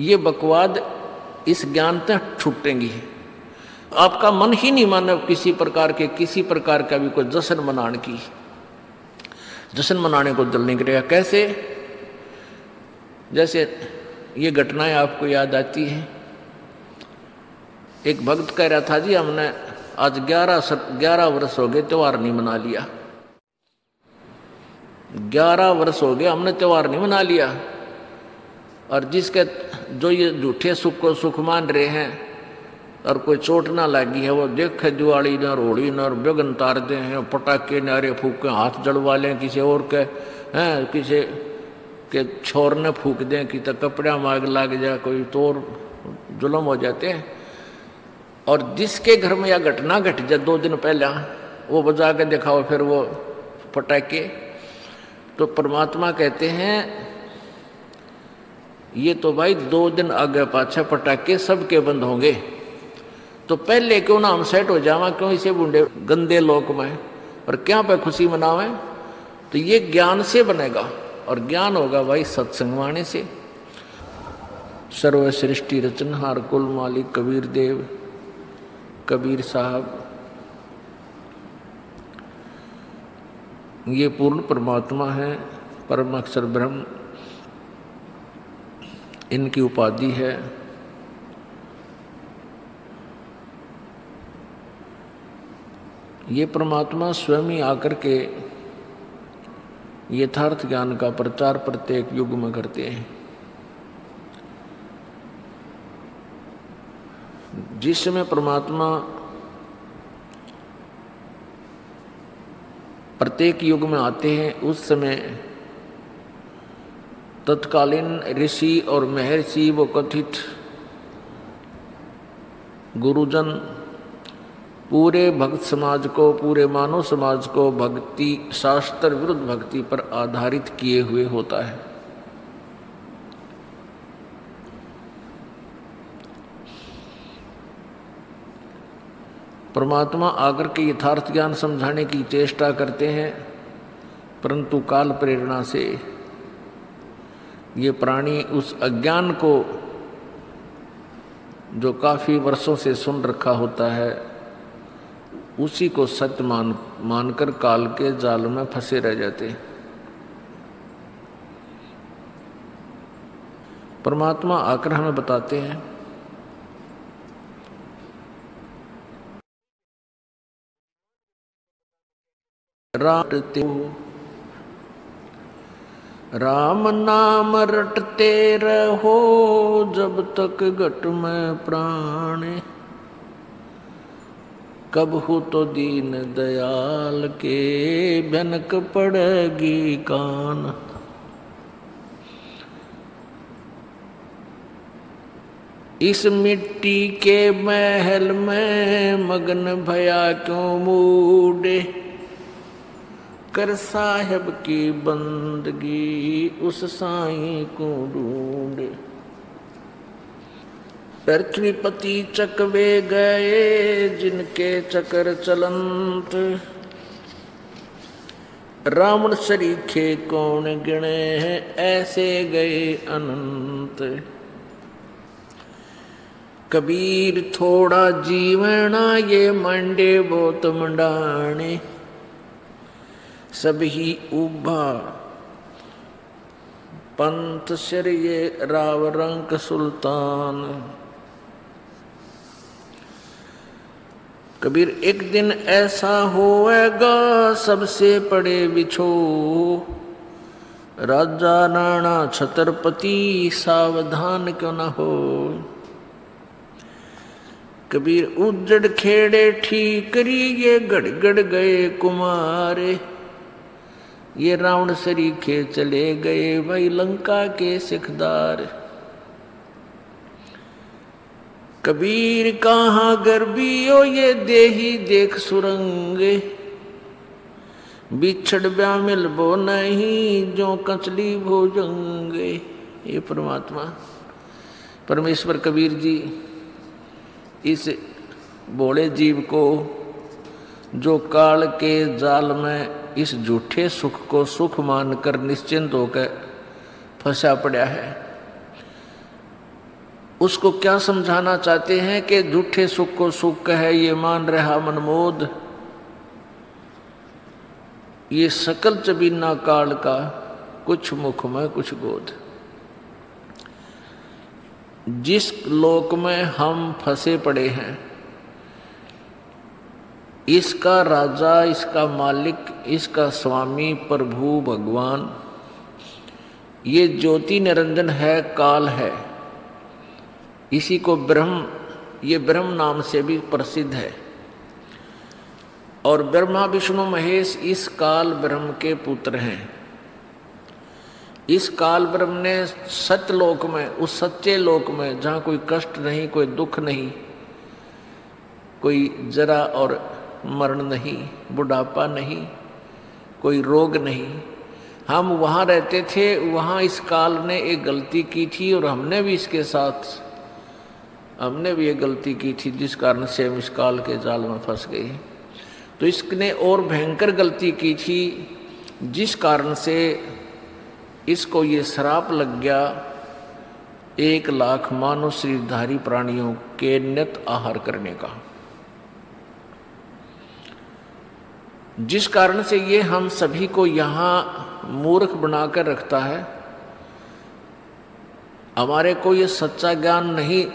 ये बकवाद इस ज्ञान तक छूटेंगी। आपका मन ही नहीं माने किसी प्रकार के, किसी प्रकार का भी कोई जश्न मनाने की। जश्न मनाने को दिल नहीं करेगा। कैसे? जैसे ये घटनाएँ आपको याद आती हैं। एक भक्त कह रहा था, जी, हमने आज ग्यारह ग्यारह वर्ष हो गए, त्योहार नहीं मना लिया। ग्यारह वर्ष हो गए, हमने त्योहार नहीं मना लिया। और जिसके जो ये झूठे सुख को सुख मान रहे हैं और कोई चोट ना लगी है, वो देखे दिवाली न रोड़ी न बेगन तार दे हैं, पटाखे नारे फूक के हाथ जड़वा लें किसी और के, हैं, किसी के छोर ने फूक दें, कि तो कपड़ा माग लग जाए, कोई तोर जुलम हो जाते हैं। और जिसके घर में यह घटना घट जाए दो दिन पहले, वो बजा के दिखाओ फिर वो पटाखे। तो परमात्मा कहते हैं ये तो भाई दो दिन आगे पाछे पटाखे सबके बंद होंगे। तो पहले क्यों ना हम सेट हो जावा? क्यों इसे बूढ़े गंदे लोक में? और क्या पे खुशी मनावे? तो ये ज्ञान से बनेगा, और ज्ञान होगा भाई सत्संगवाणी से। सर्व सृष्टि रचनहार कुल मालिक कबीर देव, कबीर साहब। ये पूर्ण परमात्मा है, परम अक्षर ब्रह्म। इनकी उपाधि है। ये परमात्मा स्वयं ही आकर के यथार्थ ज्ञान का प्रचार प्रत्येक युग में करते हैं। जिस समय परमात्मा प्रत्येक युग में आते हैं, उस समय तत्कालीन ऋषि और महर्षि वो कथित गुरुजन पूरे भक्त समाज को, पूरे मानव समाज को भक्ति, शास्त्र विरुद्ध भक्ति पर आधारित किए हुए होता है। परमात्मा आकर के यथार्थ ज्ञान समझाने की चेष्टा करते हैं, परंतु काल प्रेरणा से ये प्राणी उस अज्ञान को जो काफ़ी वर्षों से सुन रखा होता है, उसी को सत्य मान, मानकर काल के जाल में फंसे रह जाते परमात्मा आकर हमें बताते हैं। राटते राम नाम रटते रहो, जब तक घट में प्राण। कब हो तो दीन दयाल के, भनक पड़ेगी कान। इस मिट्टी के महल में मगन भया क्यों मूडे? कर साहेब की बंदगी उस साई को ढूंढे। पृथ्वीपति चकवे गए जिनके चकर चलंत। रावण सरीखे कौन गिणे हैं ऐसे गए अनंत। कबीर थोड़ा जीवना ये मंडे बहुत मंडाने। सभी उभा। पंथ सिर ये राव रंग सुल्तान। कबीर, एक दिन ऐसा होएगा, सबसे पड़े बिछो। राजा राणा, छत्रपति, सावधान क्यों न हो? कबीर उजड़ खेड़े ठीकरी ये गड़गड़ गए कुमारे। ये रावण सरीखे चले गए भाई लंका के सिखदार। कबीर कहाँ गर्बियो ये देही देख सुरंगे। बिछड़ ब्या मिलबो नहीं, जो कचली भोजंगे ये परमात्मा, परमेश्वर कबीर जी, इस बोले जीव को, जो काल के जाल में इस झूठे सुख को सुख मानकर निश्चिंत होकर फंसा पड़ा है। उसको क्या समझाना चाहते हैं कि झूठे सुख को सुख कहे, ये मान रहा मनमोद। ये सकल चबीना काल का कुछ मुख में कुछ गोद। जिस लोक में हम फंसे पड़े हैं इसका राजा, इसका मालिक, इसका स्वामी, प्रभु, भगवान, ये ज्योति निरंजन है, काल है। इसी को ब्रह्म, ये ब्रह्म नाम से भी प्रसिद्ध है। और ब्रह्मा, विष्णु, महेश इस काल ब्रह्म के पुत्र हैं। इस काल ब्रह्म ने सत्य लोक में, उस सच्चे लोक में जहाँ कोई कष्ट नहीं, कोई दुख नहीं, कोई जरा और मरण नहीं, बुढ़ापा नहीं, कोई रोग नहीं। हम वहाँ रहते थे, वहाँ इस काल ने एक गलती की थी और हमने भी इसके साथ, हमने भी एक गलती की थी जिस कारण से हम इस काल के जाल में फंस गए। तो इसने और भयंकर गलती की थी, जिस कारण से इसको ये श्राप लग गया, एक लाख मानव श्रीधारी प्राणियों के नित आहार करने का। जिस कारण से ये हम सभी को यहाँ मूर्ख बनाकर रखता है, हमारे को ये सच्चा ज्ञान नहीं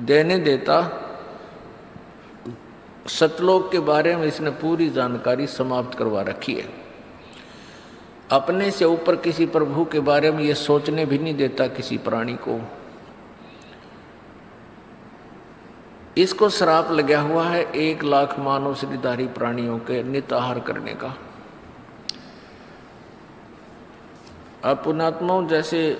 देने देता। सतलोक के बारे में इसने पूरी जानकारी समाप्त करवा रखी है। अपने से ऊपर किसी प्रभु के बारे में ये सोचने भी नहीं देता किसी प्राणी को। इसको श्राप लगा हुआ है एक लाख मानव श्रीधारी प्राणियों के नित आहार करने का। अब जैसे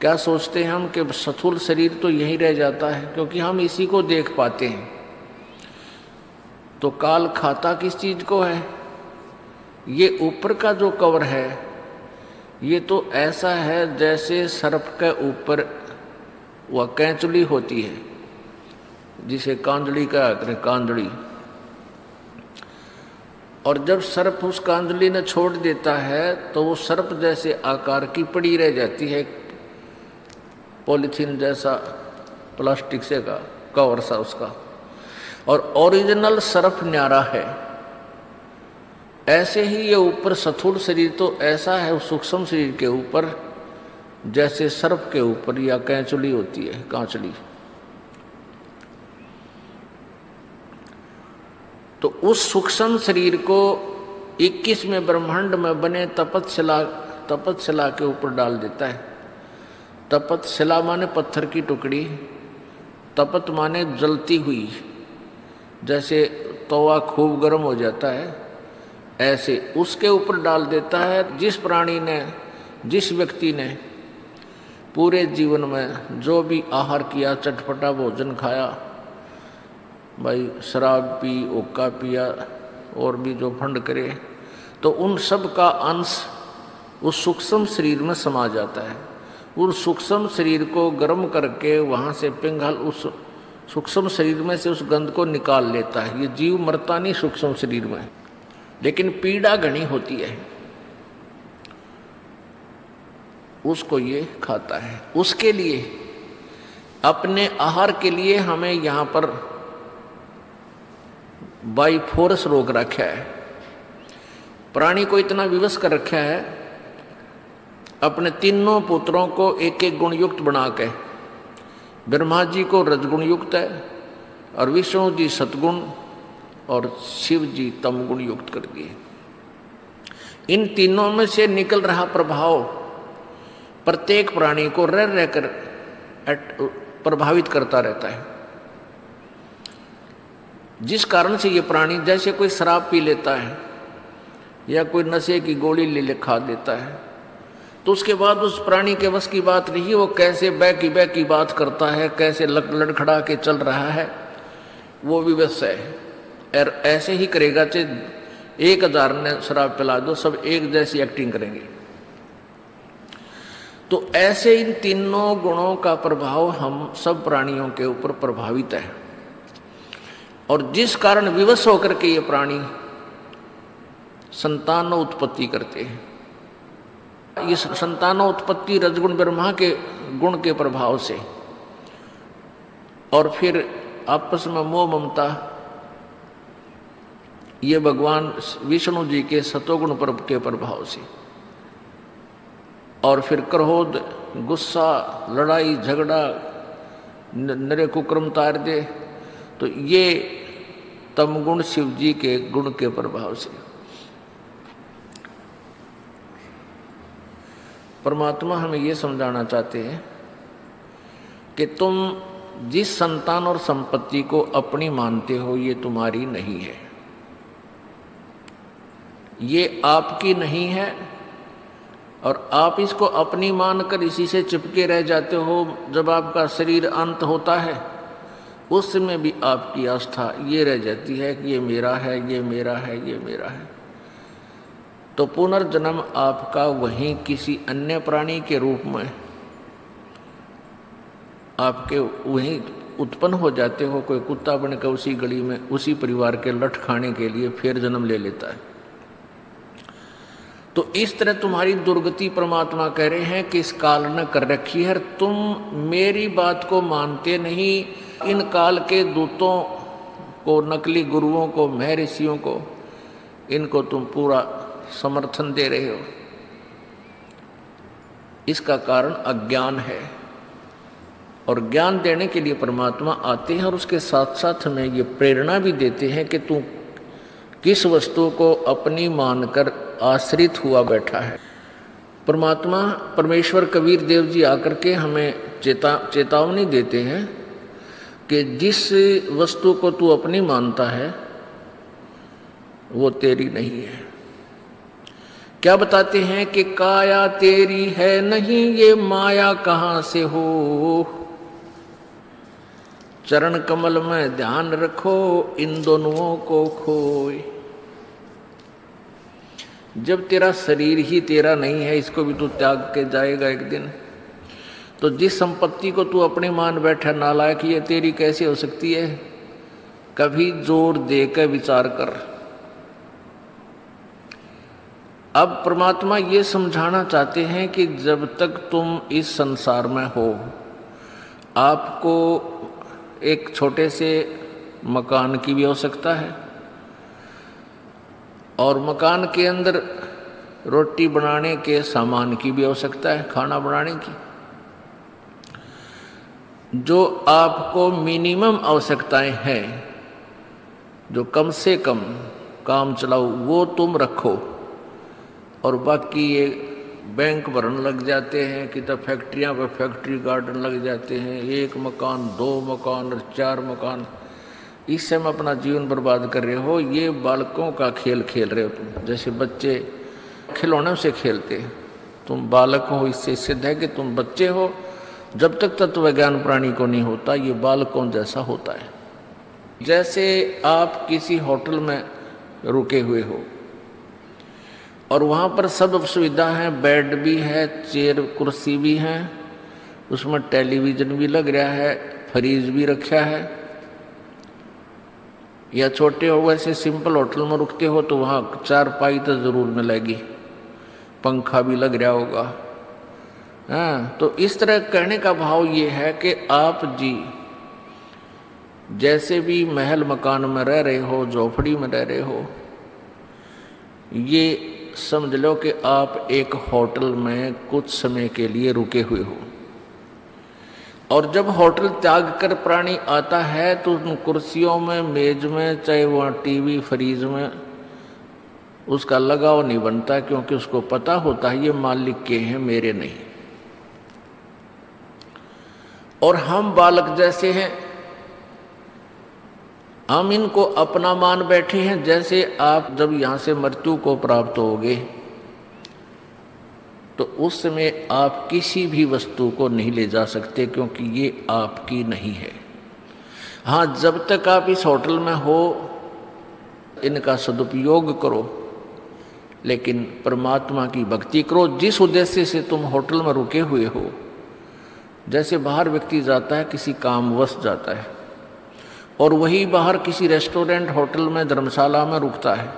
क्या सोचते हैं हम कि सथुल शरीर तो यही रह जाता है, क्योंकि हम इसी को देख पाते हैं। तो काल खाता किस चीज़ को है? ये ऊपर का जो कवर है, ये तो ऐसा है जैसे सर्प के ऊपर वह कैंचुली होती है। जिसे कांजली का करें कांजली और जब सर्प उस कांजली ने छोड़ देता है तो वो सर्प जैसे आकार की पड़ी रह जाती है, पॉलिथीन जैसा, प्लास्टिक से का, कवर सा उसका। और ओरिजिनल सर्फ न्यारा है। ऐसे ही ये ऊपर सथुर शरीर तो ऐसा है सूक्ष्म शरीर के ऊपर, जैसे सर्फ के ऊपर या कैंचुली होती है, कांचली। तो उस सूक्ष्म शरीर को 21 में ब्रह्मांड में बने तपतशिला तपतशिला के ऊपर डाल देता है। तपतशिला माने पत्थर की टुकड़ी, तपत माने जलती हुई। जैसे तवा खूब गर्म हो जाता है, ऐसे उसके ऊपर डाल देता है जिस प्राणी ने, जिस व्यक्ति ने पूरे जीवन में जो भी आहार किया, चटपटा भोजन खाया भाई, शराब पी ओका पिया, और भी जो फंड करे तो उन सब का अंश उस सूक्ष्म शरीर में समा जाता है। उस सूक्ष्म शरीर को गर्म करके वहाँ से पिंगल उस सूक्ष्म शरीर में से उस गंध को निकाल लेता है। ये जीव मरता नहीं सूक्ष्म शरीर में, लेकिन पीड़ा घनी होती है। उसको ये खाता है। उसके लिए, अपने आहार के लिए हमें यहाँ पर बाई फोर्स रोक रखा है। प्राणी को इतना विवश कर रखा है, अपने तीनों पुत्रों को एक एक गुणयुक्त बना के। ब्रह्मा जी को रजगुण युक्त है और विष्णु जी सतगुण और शिव जी तम गुण युक्त कर दिए। इन तीनों में से निकल रहा प्रभाव प्रत्येक प्राणी को रह रहकर प्रभावित करता रहता है। जिस कारण से ये प्राणी जैसे कोई शराब पी लेता है या कोई नशे की गोली ले ले खा लेता है तो उसके बाद उस प्राणी के बस की बात नहीं, वो कैसे बै की बै की बात करता है, कैसे लड़ लड़खड़ा के चल रहा है, वो भी बस है। और ऐसे ही करेगा चाहे एक हज़ार ने शराब पिला दो, सब एक जैसी एक्टिंग करेंगे। तो ऐसे इन तीनों गुणों का प्रभाव हम सब प्राणियों के ऊपर प्रभावित है। और जिस कारण विवश होकर के ये प्राणी संतान उत्पत्ति करते हैं। ये संतानों उत्पत्ति रजगुण ब्रह्मा के गुण के प्रभाव से। और फिर आपस में मोह ममता, ये भगवान विष्णु जी के सतोगुण पर्व के प्रभाव से। और फिर क्रोध, गुस्सा, लड़ाई, झगड़ा नरे कुक्रम तार दे तो ये तमगुण शिव जी के गुण के प्रभाव से। परमात्मा हमें ये समझाना चाहते हैं कि तुम जिस संतान और संपत्ति को अपनी मानते हो, ये तुम्हारी नहीं है। ये आपकी नहीं है और आप इसको अपनी मानकर इसी से चिपके रह जाते हो जब आपका शरीर अंत होता है। उस समय भी आपकी आस्था ये रह जाती है कि ये मेरा है, ये मेरा है, ये मेरा है। तो पुनर्जन्म आपका वहीं किसी अन्य प्राणी के रूप में आपके वहीं उत्पन्न हो जाते हो। कोई कुत्ता बनकर उसी गली में, उसी परिवार के लठ खाने के लिए फिर जन्म ले लेता है। तो इस तरह तुम्हारी दुर्गति परमात्मा कह रहे हैं कि इस काल ने कर रखी है तुम मेरी बात को मानते नहीं इन काल के दूतों को, नकली गुरुओं को, महर्षियों को, इनको तुम पूरा समर्थन दे रहे हो। इसका कारण अज्ञान है। और ज्ञान देने के लिए परमात्मा आते हैं और उसके साथ साथ हमें ये प्रेरणा भी देते हैं कि तू किस वस्तु को अपनी मानकर आश्रित हुआ बैठा है। परमात्मा, परमेश्वर कबीर देव जी आकर के हमें चेता, चेतावनी देते हैं कि जिस वस्तु को तू अपनी मानता है, वो तेरी नहीं है। क्या बताते हैं कि काया तेरी है नहीं, ये माया कहाँ से हो? चरण कमल में ध्यान रखो, इन दोनों को खोए। जब तेरा शरीर ही तेरा नहीं है, इसको भी तू त्याग के जाएगा एक दिन। तो जिस संपत्ति को तू अपनी मान बैठा नालायक, ये तेरी कैसे हो सकती है? कभी ज़ोर देकर विचार कर। अब परमात्मा ये समझाना चाहते हैं कि जब तक तुम इस संसार में हो, आपको एक छोटे से मकान की भी आवश्यकता है। और मकान के अंदर रोटी बनाने के सामान की भी आवश्यकता है, खाना बनाने की। जो आपको मिनिमम आवश्यकताएँ हैं, जो कम से कम काम चलाओ, वो तुम रखो। और बाकी ये बैंक भरन लग जाते हैं कि तो फैक्ट्रियाँ पर फैक्ट्री गार्डन लग जाते हैं। एक मकान, दो मकान और चार मकान। इससे हम अपना जीवन बर्बाद कर रहे हो। ये बालकों का खेल खेल रहे हो तुम। जैसे बच्चे खिलौने से खेलते। तुम बालक हो, इससे सिद्ध है कि तुम बच्चे हो। जब तक तत्व ज्ञान प्राणी को नहीं होता, ये बालकों जैसा होता है। जैसे आप किसी होटल में रुके हुए हो, और वहाँ पर सब सुविधा है, बेड भी है, चेयर, कुर्सी भी है, उसमें टेलीविज़न भी लग रहा है, फ्रीज भी रखा है, या छोटे हो, वैसे सिंपल होटल में रुकते हो तो वहाँ चार पाई तो ज़रूर मिलेगी, पंखा भी लग रहा होगा। हाँ तो इस तरह कहने का भाव ये है कि आप जी, जैसे भी महल मकान में रह रहे हो, झोपड़ी में रह रहे हो, ये समझ लो कि आप एक होटल में कुछ समय के लिए रुके हुए हो। और जब होटल त्याग कर प्राणी आता है तो उन कुर्सियों में, मेज में, चाहे वहाँ टीवी, फ्रीज में, उसका लगाव नहीं बनता, क्योंकि उसको पता होता है, ये मालिक के हैं, मेरे नहीं। और हम बालक जैसे हैं। हम इनको अपना मान बैठे हैं, जैसे आप जब यहाँ से मृत्यु को प्राप्त होगे तो उस समय आप किसी भी वस्तु को नहीं ले जा सकते, क्योंकि ये आपकी नहीं है। हाँ जब तक आप इस होटल में हो, इनका सदुपयोग करो, लेकिन परमात्मा की भक्ति करो। जिस उद्देश्य से तुम होटल में रुके हुए हो जैसे बाहर व्यक्ति जाता है, किसी कामवश जाता है। और वही बाहर किसी रेस्टोरेंट, होटल में, धर्मशाला में रुकता है।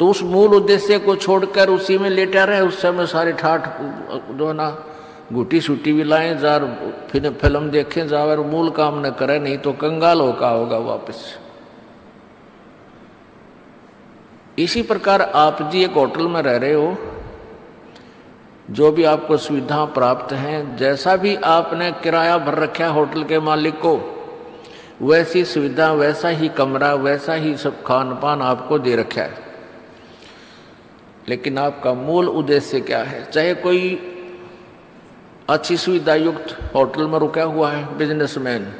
तो उस मूल उद्देश्य को छोड़कर उसी में लेटा रहे उस समय सारे ठाठ, जो है ना गुटी सूटी भी लाए, जार फ़िल्म देखें, जावर मूल काम न करे, नहीं तो कंगाल होका होगा वापस। इसी प्रकार आप जी एक होटल में रह रहे हो जो भी आपको सुविधा प्राप्त है, जैसा भी आपने किराया भर रखा है होटल के मालिक को, वैसी सुविधा, वैसा ही कमरा, वैसा ही सब खान पान आपको दे रखा है। लेकिन आपका मूल उद्देश्य क्या है? चाहे कोई अच्छी सुविधा युक्त होटल में रुका हुआ है, बिजनेसमैन,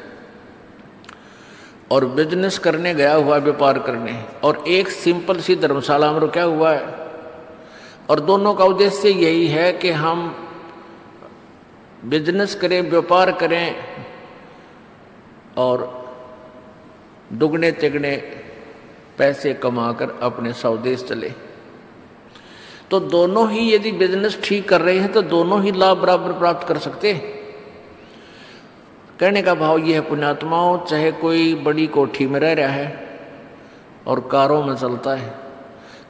और बिज़नेस करने गया हुआ व्यापार करने, और एक सिंपल सी धर्मशाला में रुका हुआ है और दोनों का उद्देश्य यही है कि हम बिज़नेस करें, व्यापार करें और दुगने तिगने पैसे कमाकर अपने स्वदेश चले। तो दोनों ही यदि बिज़नेस ठीक कर रहे हैं तो दोनों ही लाभ बराबर प्राप्त कर सकते हैं। कहने का भाव यह है, पुण्यात्माओं, चाहे कोई बड़ी कोठी में रह रहा है और कारों में चलता है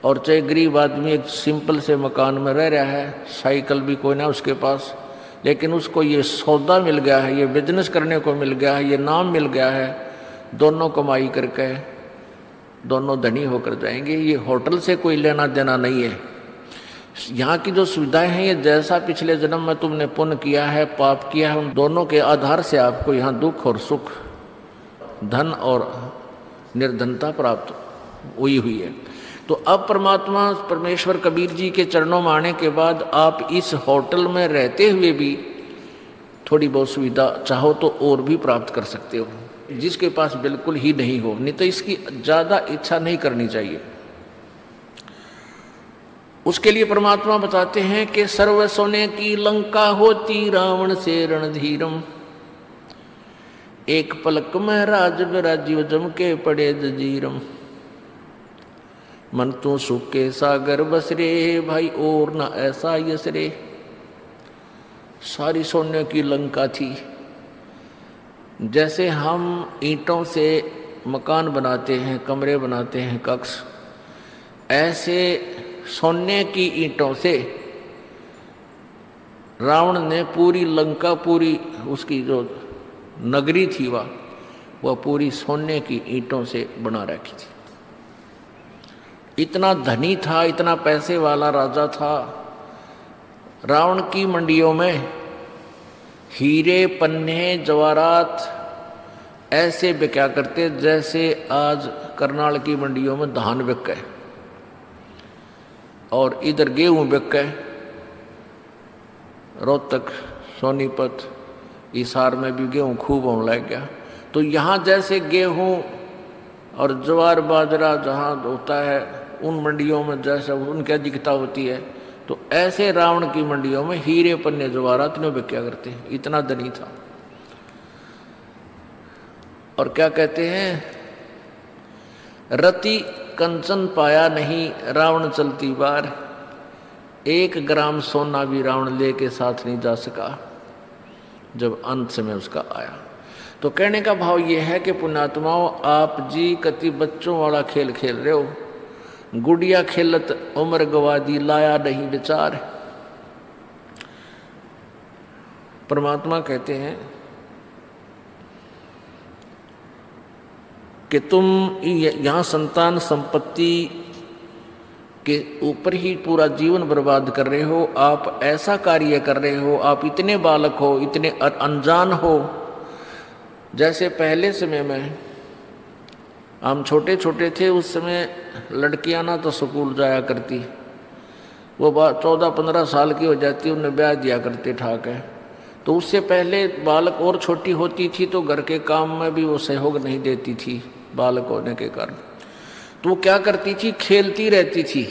और चाहे गरीब आदमी एक सिंपल से मकान में रह रहा है, साइकिल भी कोई ना उसके पास, लेकिन उसको ये सौदा मिल गया है, ये बिज़नेस करने को मिल गया है, ये नाम मिल गया है, दोनों कमाई करके दोनों धनी होकर जाएँगे। ये होटल से कोई लेना देना नहीं है। यहाँ की जो सुविधाएँ हैं, ये जैसा पिछले जन्म में तुमने पुण्य किया है, पाप किया है, उन दोनों के आधार से आपको यहाँ दुख और सुख, धन और निर्धनता प्राप्त हुई हुई है। तो अब परमात्मा परमेश्वर कबीर जी के चरणों में आने के बाद आप इस होटल में रहते हुए भी थोड़ी बहुत सुविधा चाहो तो और भी प्राप्त कर सकते हो, जिसके पास बिल्कुल ही नहीं हो। नहीं तो इसकी ज़्यादा इच्छा नहीं करनी चाहिए। उसके लिए परमात्मा बताते हैं कि सर्व सोने की लंका होती रावण से रणधीरम। एक पलक में राज जम के पड़े जजीरम। मन तू सुख के सागर बसरे, भाई और ना ऐसा यसरे। सारी सोने की लंका थी। जैसे हम ईंटों से मकान बनाते हैं, कमरे बनाते हैं, कक्ष, ऐसे सोने की ईंटों से रावण ने पूरी लंका, पूरी उसकी जो नगरी थी वह वह पूरी सोने की ईंटों से बना रखी थी। इतना धनी था, इतना पैसे वाला राजा था। रावण की मंडियों में हीरे, पन्ने, जवारात ऐसे बिका करते जैसे आज करनाल की मंडियों में धान बिक गए और इधर गेहूँ बिक गए। रोहतक, सोनीपत इसार में भी गेहूँ खूब होने लग गया। तो यहाँ जैसे गेहूँ और ज्वार बाजरा जहाँ होता है उन मंडियों में जैसे उनकी अधिकता होती है तो ऐसे रावण की मंडियों में हीरे पन्ने जवाहरात ने बिक्या करते हैं, इतना धनी था। और क्या कहते हैं, रति कंचन पाया नहीं, रावण चलती बार, एक ग्राम सोना भी रावण ले के साथ नहीं जा सका, जब अंत समय उसका आया। तो कहने का भाव यह है कि पुण्यात्माओं, आप जी कति बच्चों वाला खेल खेल रहे हो गुड़िया खेलत, उम्र गवादी लाया नहीं विचार। परमात्मा कहते हैं कि तुम यहाँ संतान संपत्ति के ऊपर ही पूरा जीवन बर्बाद कर रहे हो, आप ऐसा कार्य कर रहे हो, आप इतने बालक हो, इतने अनजान हो। जैसे पहले समय में हम छोटे छोटे थे, उस समय लड़कियाँ ना तो स्कूल जाया करती। वो चौदह पंद्रह साल की हो जाती उन्हें ब्याह दिया करते ठाक। है तो उससे पहले बालक और छोटी होती थी तो घर के काम में भी वो सहयोग नहीं देती थी बालक होने के कारण। तो वो क्या करती थी? खेलती रहती थी।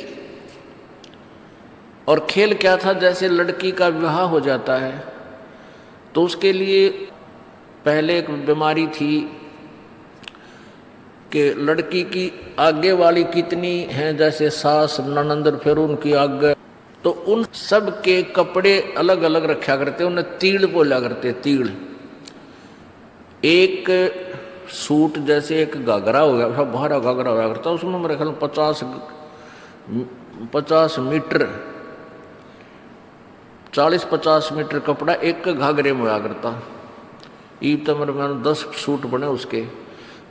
और खेल क्या था? जैसे लड़की का विवाह हो जाता है तो उसके लिए पहले एक बीमारी थी कि लड़की की आगे वाली कितनी हैं, जैसे सास ननंदर फिर उनकी आगे। तो उन सब के कपड़े अलग अलग रखा करते, उन्हें तीड़ बोला करते, तीड़। एक सूट जैसे एक घाघरा हो गया बाहर घाघरा हो करता, उसमें मेरे ख्याल पचास पचास मीटर, चालीस पचास मीटर कपड़ा एक घाघरे में हुआ करता। ईब तो मेरे में दस सूट बने उसके।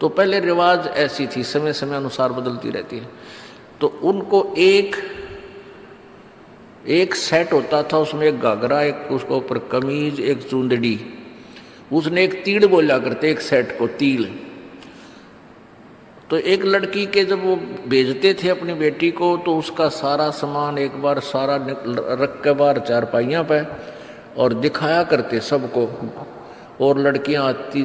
तो पहले रिवाज ऐसी थी, समय समय अनुसार बदलती रहती है। तो उनको एक एक सेट होता था, उसमें एक घाघरा, एक उसको ऊपर कमीज, एक चूंदड़ी। उसने एक तीड़ बोला करते, एक सेट को तील। तो एक लड़की के जब वो भेजते थे अपनी बेटी को तो उसका सारा सामान एक बार, सारा रख के बार चारपाइयाँ पे और दिखाया करते सबको। और लड़कियाँ आती,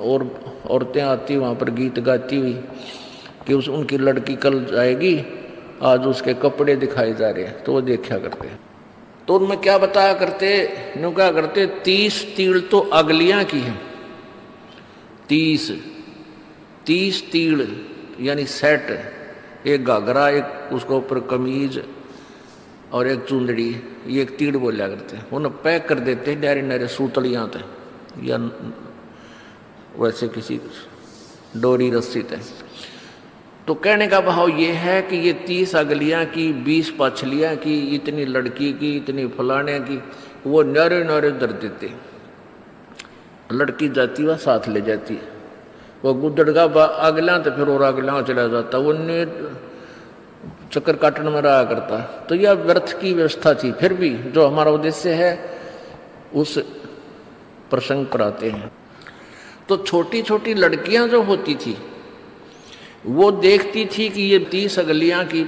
और औरतें आती, वहाँ पर गीत गाती हुई, कि उस, उनकी लड़की कल जाएगी, आज उसके कपड़े दिखाए जा रहे हैं। तो वो देखा करते तो उनमें क्या बताया करते नु क्या करते, तीस तीड़ तो अगलियाँ की है। तीस तीस तीड़ यानी सेट, एक घाघरा, एक उसके ऊपर कमीज और एक चुंदड़ी ये एक तीड़ बोलिया करते हैं। उन्हें पैक कर देते हैं डायरे नारे सूतलियाँ थे या वैसे किसी डोरी रस्सी थे तो कहने का भाव ये है कि ये तीस अगलियाँ की, बीस पछलियाँ की, इतनी लड़की की, इतनी फलाने की, वो नारे नारे दर देते। लड़की जाती वह साथ ले जाती। वो गुदड़गा अगला तो फिर और अगला चला जाता। वो ने चक्कर काटने में रहा करता। तो यह व्यर्थ की व्यवस्था थी। फिर भी जो हमारा उद्देश्य है, उस प्रसंग पर आते हैं। तो छोटी छोटी लड़कियाँ जो होती थी, वो देखती थी कि ये तीस अगलियाँ की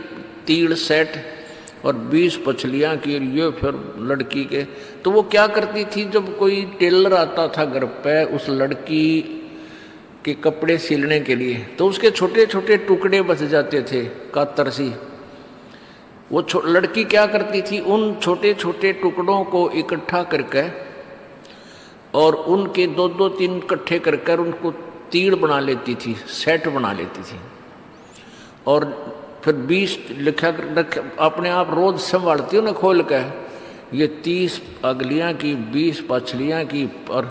तीड़ सेट और बीस पछलियाँ की और ये फिर लड़की के। तो वो क्या करती थी, जब कोई टेलर आता था घर पे उस लड़की के कपड़े सिलने के लिए तो उसके छोटे छोटे टुकड़े बच जाते थे, कातर सी। वो लड़की क्या करती थी, उन छोटे छोटे टुकड़ों को इकट्ठा करके और उनके दो दो तीन इकट्ठे कर कर उनको तीड़ बना लेती थी, सेट बना लेती थी। और फिर बीस लिखा रख, अपने आप रोज संभालती उन्हें खोल कर ये तीस अगलियाँ की, बीस पछलियाँ की और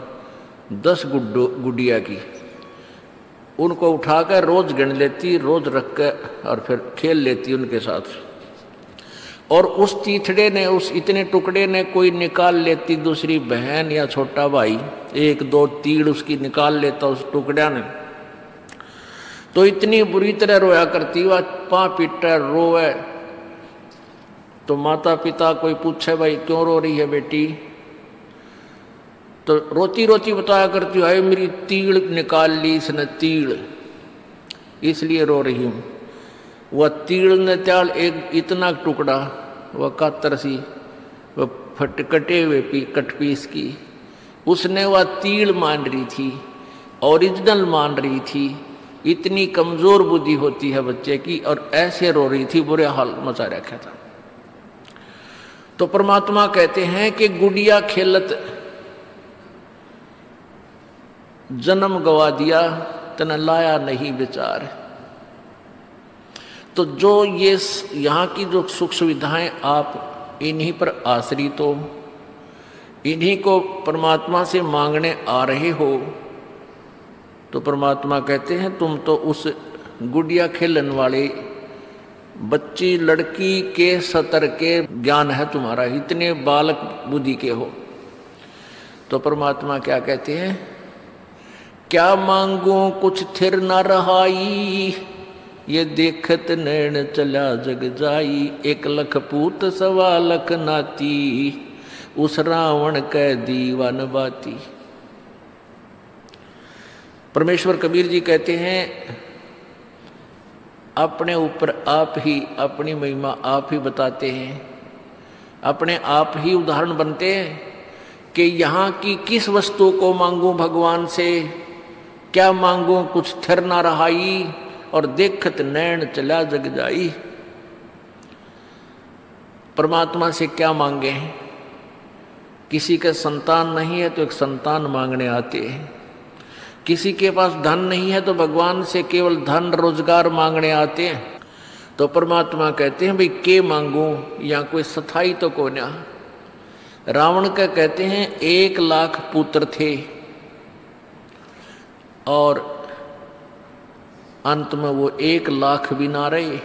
दस गुड्डो, गुडिया की। उनको उठाकर रोज गिन लेती, रोज रख कर और फिर खेल लेती उनके साथ। और उस तीथड़े ने, उस इतने टुकड़े ने कोई निकाल लेती दूसरी बहन या छोटा भाई। एक, दो तीड़ उसकी निकाल लेता उस टुकड़ा ने। तो इतनी बुरी तरह रोया करती, वह पा पीटा, रोए। तो माता पिता कोई पूछे, भाई, क्यों रो रही है बेटी? तो रोती रोती बताया करती है मेरी तीड़ निकाल ली इसने, तीड़। इसलिए रो रही हूँ। वह तीड़ ने त्याल एक इतना टुकड़ा, वह कातर सी, वह फट कटे हुए पी कट पीस की। उसने वह तीड़ मान रही थी, ओरिजिनल मान रही थी। इतनी कमज़ोर बुद्धि होती है बच्चे की, और ऐसे रो रही थी, बुरे हाल मचा रखा था। तो परमात्मा कहते हैं कि गुड़िया खेलत, जन्म गवा दिया, तन लाया नहीं विचार। तो जो ये यहाँ की जो सुख सुविधाएँ आप इन्हीं पर आश्रित हो, इन्हीं को परमात्मा से मांगने आ रहे हो तो परमात्मा कहते हैं, तुम तो उस गुड़िया खेलन वाले बच्ची लड़की के सतर के ज्ञान है तुम्हारा, इतने बालक बुद्धि के हो। तो परमात्मा क्या कहते हैं, क्या मांगू कुछ थिर न रहाई ये देखत नैन चला जग जाई, एक लख पूत सवा लख नाती, उस रावण कै दीवान बाती। परमेश्वर कबीर जी कहते हैं, अपने ऊपर आप ही, अपनी महिमा आप ही बताते हैं। अपने आप ही उदाहरण बनते हैं कि यहाँ की किस वस्तु को मांगू भगवान से? क्या मांगू कुछ थिर ना रहाई? और देखत नैन चला जग जाई। परमात्मा से क्या मांगे हैं? किसी के संतान नहीं है तो एक संतान मांगने आते हैं। किसी के पास धन नहीं है तो भगवान से केवल धन रोज़गार मांगने आते हैं। तो परमात्मा कहते हैं, भाई के मांगू? या कोई सथाई तो को ना। रावण का कहते हैं, एक लाख पुत्र थे और अंत में वो एक लाख भी ना रहे।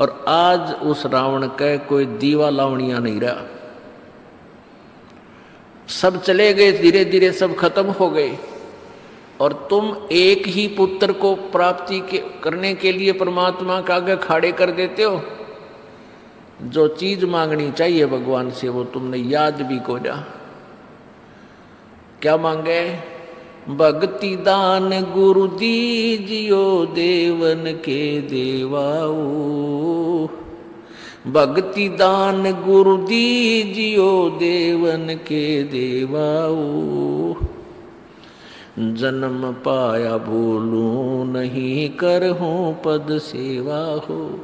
और आज उस रावण का कोई दीवा लावणिया नहीं रहा। सब चले गए धीरे धीरे सब खत्म हो गए। और तुम एक ही पुत्र को प्राप्ति के, करने के लिए परमात्मा का आगे खाड़े कर देते हो। जो चीज़ मांगनी चाहिए भगवान से, वो तुमने याद भी को जा क्या मांगे? भक्ति दान गुरु दीजियो देवन के देवाओ। भक्ति दान गुरु दीजियो देवन के देवाओ। जन्म पाया बोलू नहीं कर हो पद सेवा हो।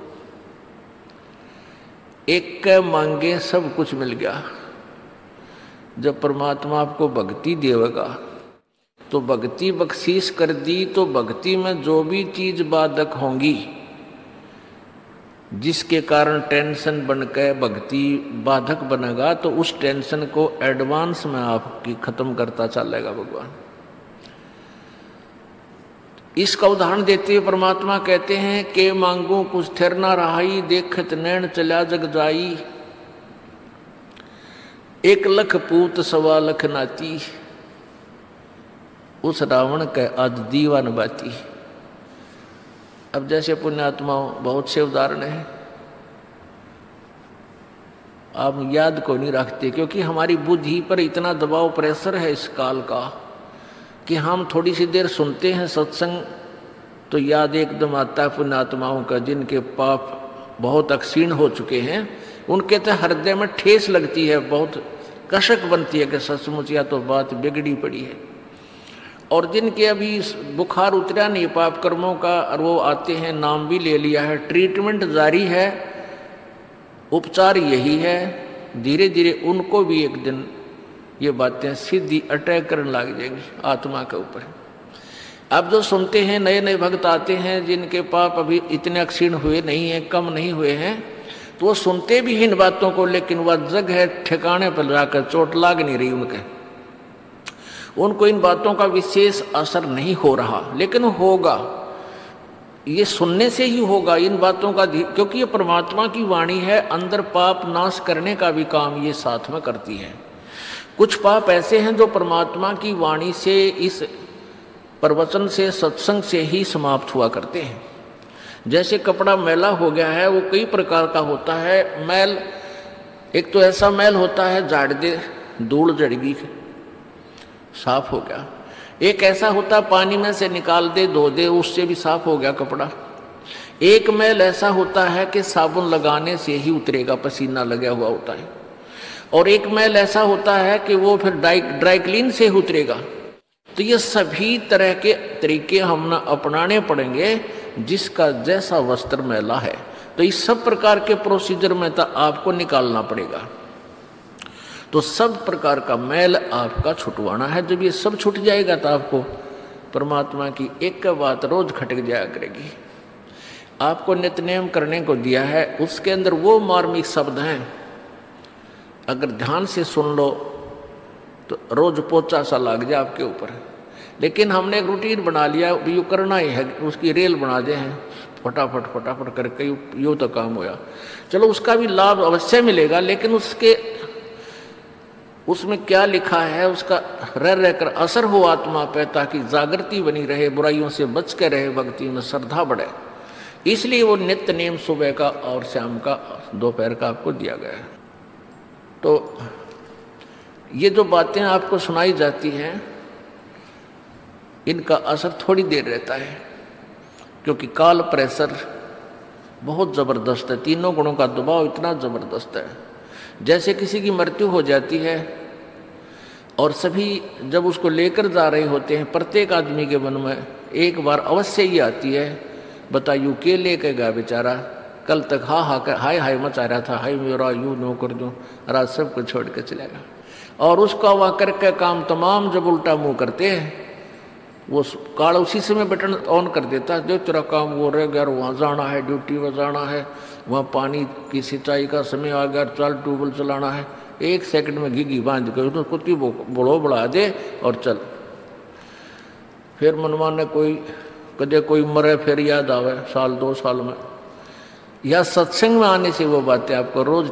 एक मांगे सब कुछ मिल गया। जब परमात्मा आपको भक्ति देगा तो भक्ति बख्शीश कर दी तो भक्ति में जो भी चीज़ बाधक होंगी, जिसके कारण टेंशन बन के भक्ति बाधक बनेगा तो उस टेंशन को एडवांस में आपकी खत्म करता चलेगा भगवान। इसका उदाहरण देते हुए परमात्मा कहते हैं, के मांगो कुछ ठहर ना रहाई, देखत नैन चला जग जाई। एक लख पूत सवा लख नाती। उस रावण के आज दीवान बाती अब जैसे पुण्यात्माओं, बहुत से उदाहरण हैं। आप याद को नहीं रखते, क्योंकि हमारी बुद्धि पर इतना दबाव, प्रेशर है इस काल का, कि हम थोड़ी सी देर सुनते हैं सत्संग तो याद एकदम आता है पुण्यात्माओं का, जिनके पाप बहुत अक्षीण हो चुके हैं। उनके तो हृदय में ठेस लगती है, बहुत कशक बनती है कि सचमुच या तो बात बिगड़ी पड़ी है। और जिनके अभी बुखार उतरा नहीं, पाप कर्मों का, और वो आते हैं, नाम भी ले लिया है। ट्रीटमेंट जारी है, उपचार यही है। धीरे धीरे उनको भी एक दिन ये बातें सीधी अटैक करने लग जाएँगी, आत्मा के ऊपर। अब जो सुनते हैं नए नए भक्त आते हैं, जिनके पाप अभी इतने क्षीण हुए नहीं हैं, कम नहीं हुए हैं तो वो सुनते भी इन बातों को, लेकिन वह जग है, ठिकाने पर जाकर चोट लाग नहीं रही उनके। उनको इन बातों का विशेष असर नहीं हो रहा, लेकिन होगा। ये सुनने से ही होगा इन बातों का क्योंकि ये परमात्मा की वाणी है, अंदर पाप नाश करने का भी काम ये साथ में करती है। कुछ पाप ऐसे हैं जो परमात्मा की वाणी से, इस प्रवचन से, सत्संग से ही समाप्त हुआ करते हैं। जैसे कपड़ा मैला हो गया है, वो कई प्रकार का होता है। मैल, एक तो ऐसा मैल होता है झाड़ दे धूल जड़गी साफ़ हो गया। एक ऐसा होता, पानी में से निकाल दे, धो दे, उससे भी साफ़ हो गया कपड़ा। एक मैल ऐसा होता है कि साबुन लगाने से ही उतरेगा, पसीना लगा हुआ होता है। और एक मैल ऐसा होता है कि वो फिर ड्राई ड्राई क्लीन से उतरेगा। तो ये सभी तरह के तरीके हम अपनाने पड़ेंगे, जिसका जैसा वस्त्र मैला है। तो इस सब प्रकार के प्रोसीजर में तो आपको निकालना पड़ेगा। तो सब प्रकार का मैल आपका छुटवाना है। जब ये सब छुट जाएगा तो आपको परमात्मा की एक बात रोज खटक जाया करेगी। आपको नित्य नियम करने को दिया है। उसके अंदर वो मार्मिक शब्द हैं। अगर ध्यान से सुन लो तो रोज पोचा सा लग जाए आपके ऊपर। लेकिन हमने एक रूटीन बना लिया यू करना ही है, उसकी रेल बना दे हैं। फटाफट फटाफट करके यू तो काम होया। चलो उसका भी लाभ अवश्य मिलेगा, लेकिन उसके उसमें क्या लिखा है, उसका रह रहकर असर हो आत्मा पे ताकि जागृति बनी रहे, बुराइयों से बच के रहे, भक्ति में श्रद्धा बढ़े। इसलिए वो नित्य नियम सुबह का और शाम का, दोपहर का आपको दिया गया है। तो ये जो बातें आपको सुनाई जाती हैं, इनका असर थोड़ी देर रहता है, क्योंकि काल प्रेशर बहुत ज़बरदस्त है। तीनों गुणों का दबाव इतना ज़बरदस्त है। जैसे किसी की मृत्यु हो जाती है और सभी जब उसको लेकर जा रहे होते हैं, प्रत्येक आदमी के मन में एक बार अवश्य ही आती है, बताइयो के लेके गया बेचारा? कल तक हा हा कर हाय हाय मचा रहा था, हाय मेरा, यू नो कर दूँ, रात सब सबको छोड़ के चलेगा और उसका वह करके काम तमाम जब उल्टा मुँह करते हैं, वो कार्ड उसी समय बटन ऑन कर देता है, जो तेरा काम वो रह गया वहाँ जाना है, ड्यूटी में जाना है, वहाँ पानी की सिंचाई का समय आ गया, चल ट्यूबवेल चलाना है एक सेकंड में घी बाँध के तो कुत्ती बड़ो बढ़ा दे और चल। फिर मनमान ने कोई कदे कोई मरे, फिर याद आवे साल, दो साल में। या सत्संग में आने से वो बातें आपको रोज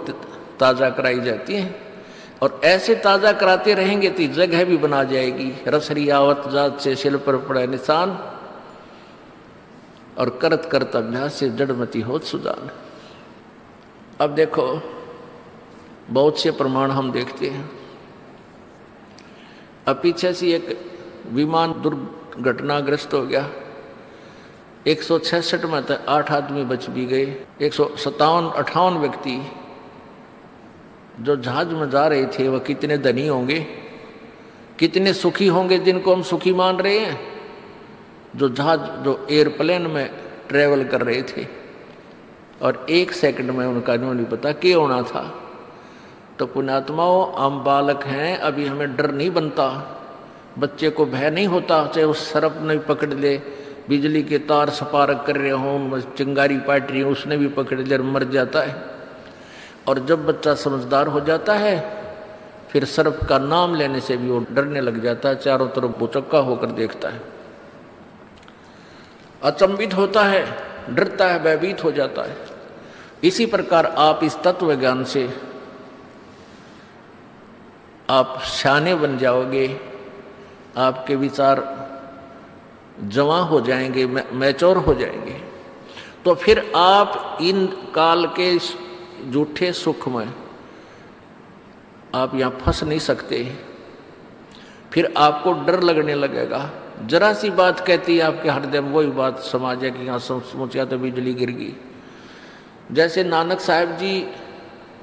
ताज़ा कराई जाती हैं। और ऐसे ताज़ा कराते रहेंगे तो जगह भी बना जाएगी। रसरी आवत जात से सिल पर पड़े निशान और करत करत अभ्यास से जड़मती हो सुजान। अब देखो बहुत से प्रमाण हम देखते हैं। अब पीछे से एक विमान दुर्घटनाग्रस्त हो गया। एक में तो आठ आदमी बच भी गए। एक सौ सत्तावन, अठावन व्यक्ति जो जहाज़ में जा रहे थे, वह कितने धनी होंगे? कितने सुखी होंगे जिनको हम सुखी मान रहे हैं? जो जहाज़, जो एयरप्लेन में ट्रेवल कर रहे थे। और एक सेकंड में उनका नहीं पता, क्या होना था? तो पुण्यात्माओं हम बालक हैं, अभी हमें डर नहीं बनता। बच्चे को भय नहीं होता, चाहे वो सरप नहीं पकड़ ले, बिजली के तार सपारक कर रहे हों चिंगारी पाट रही उसने भी पकड़ ले मर जाता है। और जब बच्चा समझदार हो जाता है, फिर सर्प का नाम लेने से भी वो डरने लग जाता है, चारों तरफ़ बुचक्का होकर देखता है। अचंबित होता है, डरता है, भयभीत हो जाता है। इसी प्रकार आप इस तत्व ज्ञान से आप शाने बन जाओगे, आपके विचार जमा हो जाएँगे मैचोर हो जाएँगे। तो फिर आप इन काल के झूठे सुख में आप यहाँ फंस नहीं सकते। फिर आपको डर लगने लगेगा। जरा सी बात कहती है आपके हृदय में, वही बात समाज है कि यहाँ समूचा तो बिजली गिर गई। जैसे नानक साहब जी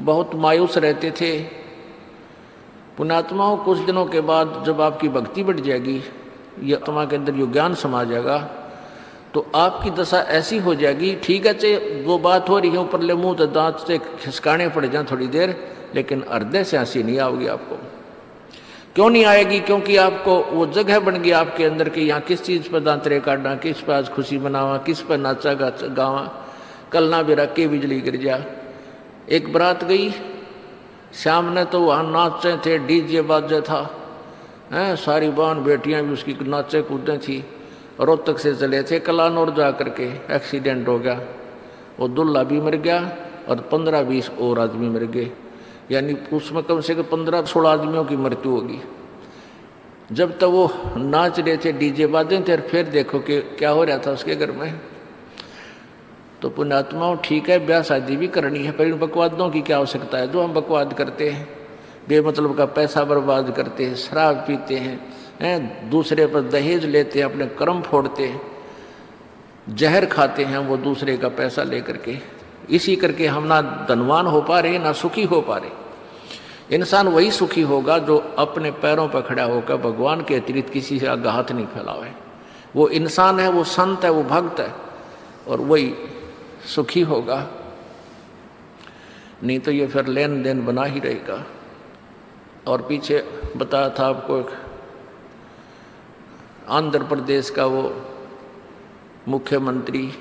बहुत मायूस रहते थे पुणात्माओं कुछ दिनों के बाद जब आपकी भक्ति बढ़ जाएगी, या आत्मा के अंदर यो ज्ञान समा जाएगा तो आपकी दशा ऐसी हो जाएगी, ठीक है चाहे वो बात हो रही है, ऊपर ले मुँह तो दांत से खिसकाने पड़ जाए थोड़ी देर, लेकिन हृदय से हँसी नहीं आओगी आपको। क्यों नहीं आएगी? क्योंकि आपको वो जगह बन गई आपके अंदर कि यहाँ किस चीज़ पर दांतरे काटना, किस पर आज खुशी मनावा, किस पर नाचा गाचा गावा, कल ना रख के बिजली गिर जा। एक बरात गई श्याम ने तो वहाँ नाचे थे डीजे बाजे था। हैं, सारी बहन बेटियाँ भी उसकी नाचे कूदे थी। रोहतक से चले थे कलानौर जा करके एक्सीडेंट हो गया। वो दुल्ला भी मर गया और पंद्रह बीस और आदमी मर गए। यानी उसमें कम से कम पंद्रह सोलह आदमियों की मृत्यु होगी। जब तक तो वो नाच रहे थे डीजे बाजे थे और फिर देखो कि क्या हो रहा था उसके घर में। तो पुण्यात्माओं, ठीक है, ब्याह शादी भी करनी है, पर इन बकवादों की क्या आवश्यकता है? जो हम बकवाद करते हैं, बेमतलब का पैसा बर्बाद करते हैं, शराब पीते हैं हैं, दूसरे पर दहेज लेते हैं, अपने कर्म फोड़ते हैं, जहर खाते हैं, वो दूसरे का पैसा लेकर के, इसी करके हम ना धनवान हो पा रहे ना सुखी हो पा रहे इंसान वही सुखी होगा जो अपने पैरों पर खड़ा होकर भगवान के अतिरिक्त किसी से आगे हाथ नहीं फैलावे। वो इंसान है, वो संत है, वो भक्त है, और वही सुखी होगा। नहीं तो ये फिर लेन देन बना ही रहेगा। और पीछे बताया था आपको एक आंध्र प्रदेश का वो मुख्यमंत्री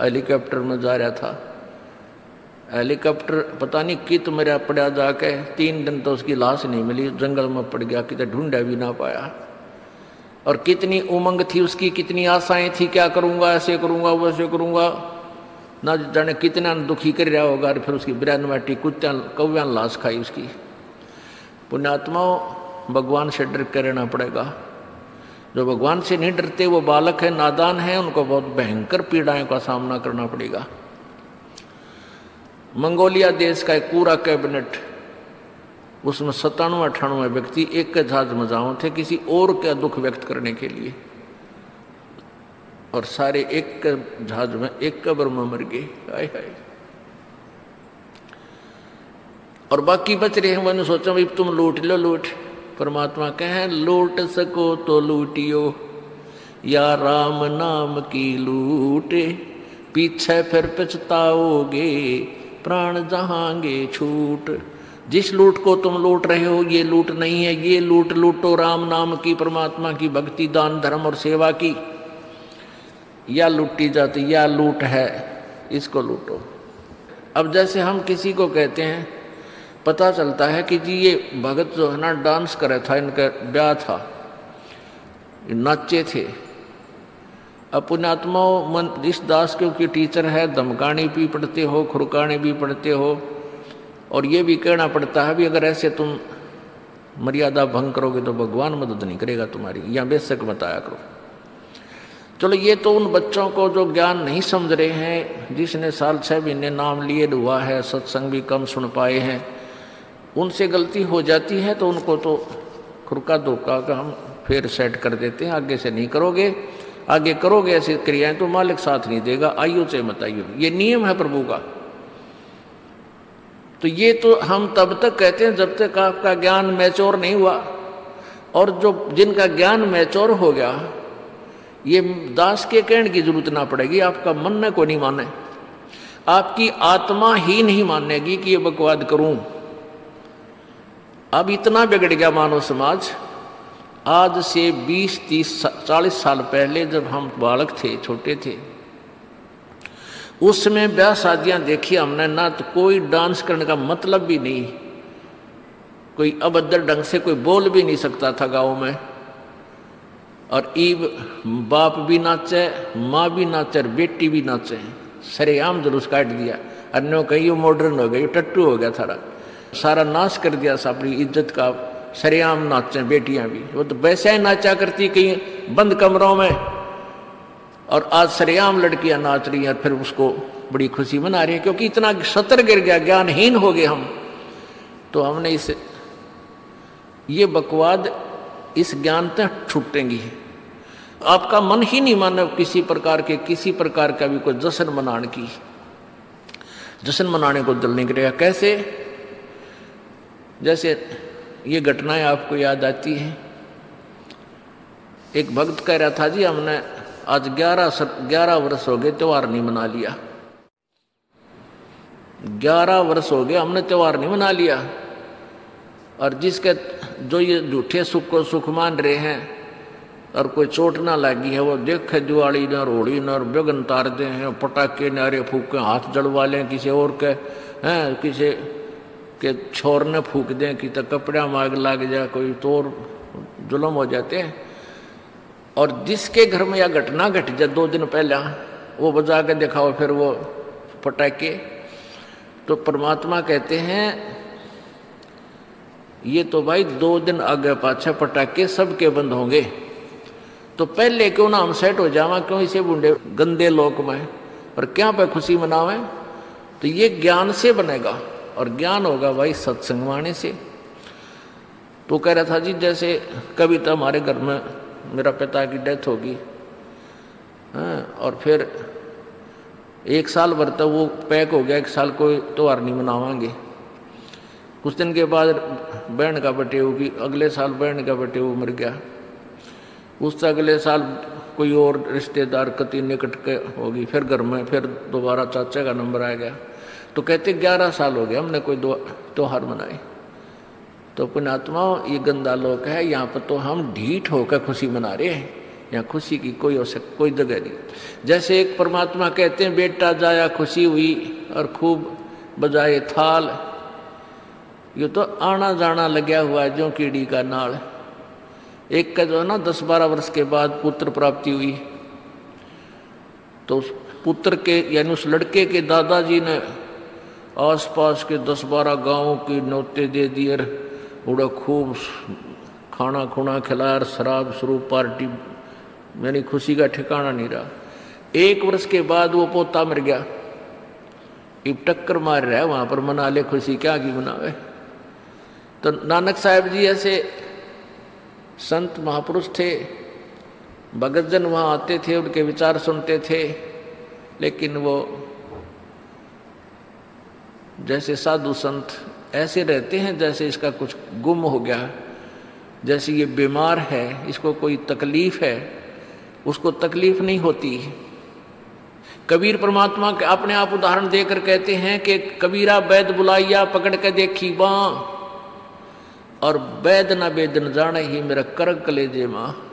हेलीकॉप्टर में जा रहा था। हेलीकॉप्टर पता नहीं कित तो मेरा पड़ा जाके तीन दिन तो उसकी लाश नहीं मिली, जंगल में पड़ गया कितने ढूंढा भी ना पाया। और कितनी उमंग थी उसकी, कितनी आशाएँ थी, क्या करूँगा, ऐसे करूँगा, वैसे करूँगा। ना जाने कितना दुखी कर रहा होगा फिर उसकी बिरानवाटी कुत्ता कौव्या लाश खाई उसकी। पुण्यात्माओं, भगवान से डर कर रहना पड़ेगा। जो भगवान से नहीं डरते, वो बालक है, नादान है, उनको बहुत भयंकर पीड़ाएँ का सामना करना पड़ेगा। मंगोलिया देश का एक पूरा कैबिनेट, उसमें सत्तानवे अठानवे व्यक्ति एक के जहाज़ मजाओ थे किसी और का दुख व्यक्त करने के लिए। और सारे एक जहाज़ में, एक कब्र में मर गए हाय हाय। और बाकी बच रहे हैं, मैंने सोचा भाई तुम लूट लो लूट। परमात्मा कहें, लूट सको तो लूटियो, या राम नाम की लूटे। पीछे फिर पछताओगे, प्राण जहांगे छूट। जिस लूट को तुम लूट रहे हो, ये लूट नहीं है। ये लूट लूटो राम नाम की, परमात्मा की, भक्ति, दान, धर्म और सेवा की। या लुटी जाती, या लूट है, इसको लूटो। अब जैसे हम किसी को कहते हैं, पता चलता है कि जी ये भगत जो है ना, डांस करे था, इनका ब्याह था। नाचे थे। अपुणात्मा मन, इस दास के क्योंकि टीचर है, धमकानी भी पढ़ते हो, खुरकाने भी पढ़ते हो, और ये भी कहना पड़ता है भी, अगर ऐसे तुम मर्यादा भंग करोगे तो भगवान मदद नहीं करेगा तुम्हारी, या बेशक बताया करो। चलो ये तो उन बच्चों को जो ज्ञान नहीं समझ रहे हैं, जिसने साल छः महीने नाम लिए हुआ है, सत्संग भी कम सुन पाए हैं, उनसे गलती हो जाती है तो उनको तो खुरका धोखा का हम फिर सेट कर देते हैं, आगे से नहीं करोगे, आगे करोगे ऐसी क्रियाएँ तो मालिक साथ नहीं देगा, आइयो से मत आइयो। ये नियम है प्रभु का। तो ये तो हम तब तक कहते हैं जब तक आपका ज्ञान मैच्योर नहीं हुआ, और जो जिनका ज्ञान मैच्योर हो गया ये दास के कहने की ज़रूरत ना पड़ेगी, आपका मन न को नहीं माने। आपकी आत्मा ही नहीं मानेगी कि ये बकवाद करूँ। अब इतना बिगड़ गया मानव समाज। आज से 20 30 40 साल पहले जब हम बालक थे, छोटे थे, उस समय ब्याह शादियाँ देखी हमने, ना तो कोई डांस करने का मतलब भी नहीं। कोई अभद्र ढंग से कोई बोल भी नहीं सकता था गाँव में। और ईब बाप भी नाचे, माँ भी नाचे, और बेटी भी नाचे। सरेआम जुलूस काट दिया। अन्यों कहीं मॉडर्न हो गई, टट्टू हो गया सारा। सारा नाश कर दिया सा अपनी इज़्ज़त का। सरेआम नाचे, बेटियाँ भी। वो तो वैसे ही नाचा करती कहीं बंद कमरों में। और आज सरेआम लड़कियाँ नाच रही हैं, फिर उसको बड़ी खुशी मना रही है, क्योंकि इतना सतर गिर गया, ज्ञानहीन हो गए हम। तो हमने इस, ये बकवाद इस ज्ञान तक छूटेंगी। आपका मन ही नहीं माने किसी प्रकार के, किसी प्रकार का भी कोई जश्न मनाने की। जश्न मनाने को दिल नहीं करेगा। कैसे? जैसे ये घटनाएँ आपको याद आती हैं। एक भक्त कह रहा था, जी, हमने आज ग्यारह ग्यारह वर्ष हो गए, त्यौहार नहीं मना लिया। ग्यारह वर्ष हो गए, हमने त्यौहार नहीं मना लिया। और जिसके, जो ये झूठे सुख को सुख मान रहे हैं और कोई चोट ना लगी है, वो देखे दिवाली न, रोड़ी न, और बेगन तार दे हैं पटाखे नारे फूक हाथ जड़वा लें किसी और के, हैं, किसी के छोर ने फूक दें, कि तो कपड़ा माग लग जाए, कोई तोर जुलम हो जाते हैं। और जिसके घर में यह घटना घट जाए दो दिन पहले, वो बजा के दिखाओ फिर वो पटाखे। तो परमात्मा कहते हैं, ये तो भाई दो दिन आगे पाछा पटाखे सबके बंद होंगे। तो पहले क्यों ना हम सेट हो जावा? क्यों इसे बूढ़े गंदे लोक में? और क्या पे खुशी मनावे? तो ये ज्ञान से बनेगा। और ज्ञान होगा भाई सत्संग वाणी से। तो कह रहा था जी जैसे कभी तो हमारे घर में मेरा पिता की डेथ होगी। हाँ, और फिर एक साल भर तक वो पैक हो गया एक साल कोई त्यौहार नहीं मनावाएँगे कुछ दिन के बाद बहन का बटे होगी अगले साल बहन का बटे वो मर गया। उससे अगले साल कोई और रिश्तेदार कति निकट के होगी, फिर घर में, फिर दोबारा चाचा का नंबर आ गया तो कहते, ग्यारह साल हो गए, हमने कोई दो, त्यौहार मनाए। तो पुणात्मा ये गंदा लोक है, यहाँ पर तो हम ढीठ होकर खुशी मना रहे हैं। यहाँ खुशी की कोई सक कोई जगह नहीं। जैसे एक परमात्मा कहते हैं, बेटा जाया, खुशी हुई और खूब बजाए थाल। ये तो आना जाना लगा हुआ है जो कीड़ी का नाल। एक का जो है ना, दस बारह वर्ष के बाद पुत्र प्राप्ति हुई। तो उस पुत्र के, यानी उस लड़के के दादाजी ने आसपास के दस बारह गाँवों की नोते दे दिए उड़ा खूब खाना खुना खिलाया शराब स्वरूप पार्टी, यानी खुशी का ठिकाना नहीं रहा। एक वर्ष के बाद वो पोता मर गया। इब टक्कर मार रहा है, वहाँ पर मना ले खुशी क्या की मनावे। तो नानक साहब जी ऐसे संत महापुरुष थे भगत जन वहाँ आते थे, उनके विचार सुनते थे, लेकिन वो जैसे साधु संत ऐसे रहते हैं जैसे इसका कुछ गुम हो गया, जैसे ये बीमार है, इसको कोई तकलीफ़ है, उसको तकलीफ़ नहीं होती। कबीर परमात्मा के अपने आप उदाहरण देकर कहते हैं कि कबीरा वैद बुलाइया, पकड़ के देखी बाँ। और वैद न वेद न जाने ही मेरा करक कलेजे माँ।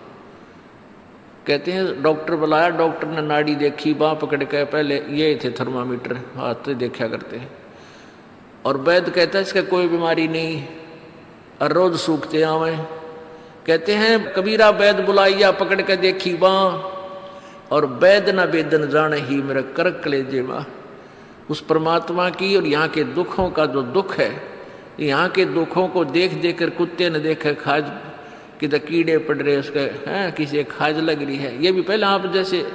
कहते हैं, डॉक्टर बुलाया, डॉक्टर ने नाड़ी देखी बाँ पकड़ के पहले ये थे थर्मामीटर, हाथ से देखा करते हैं। और वैद कहता है इसका कोई बीमारी नहीं और रोज सूखते आवे। कहते हैं, कबीरा वैद बुलाइया पकड़ के देखी, बाँ। और वैद न वेदन जाने ही मेरा करक कलेजे माँ। उस परमात्मा की और यहाँ के दुखों का जो दुख है यहाँ के दुखों को देख देख कर कुत्ते ने देखे खाज कि तो कीड़े पड़ रहे उसके, हैं, किसी खाज लग रही है। ये भी पहले आप जैसे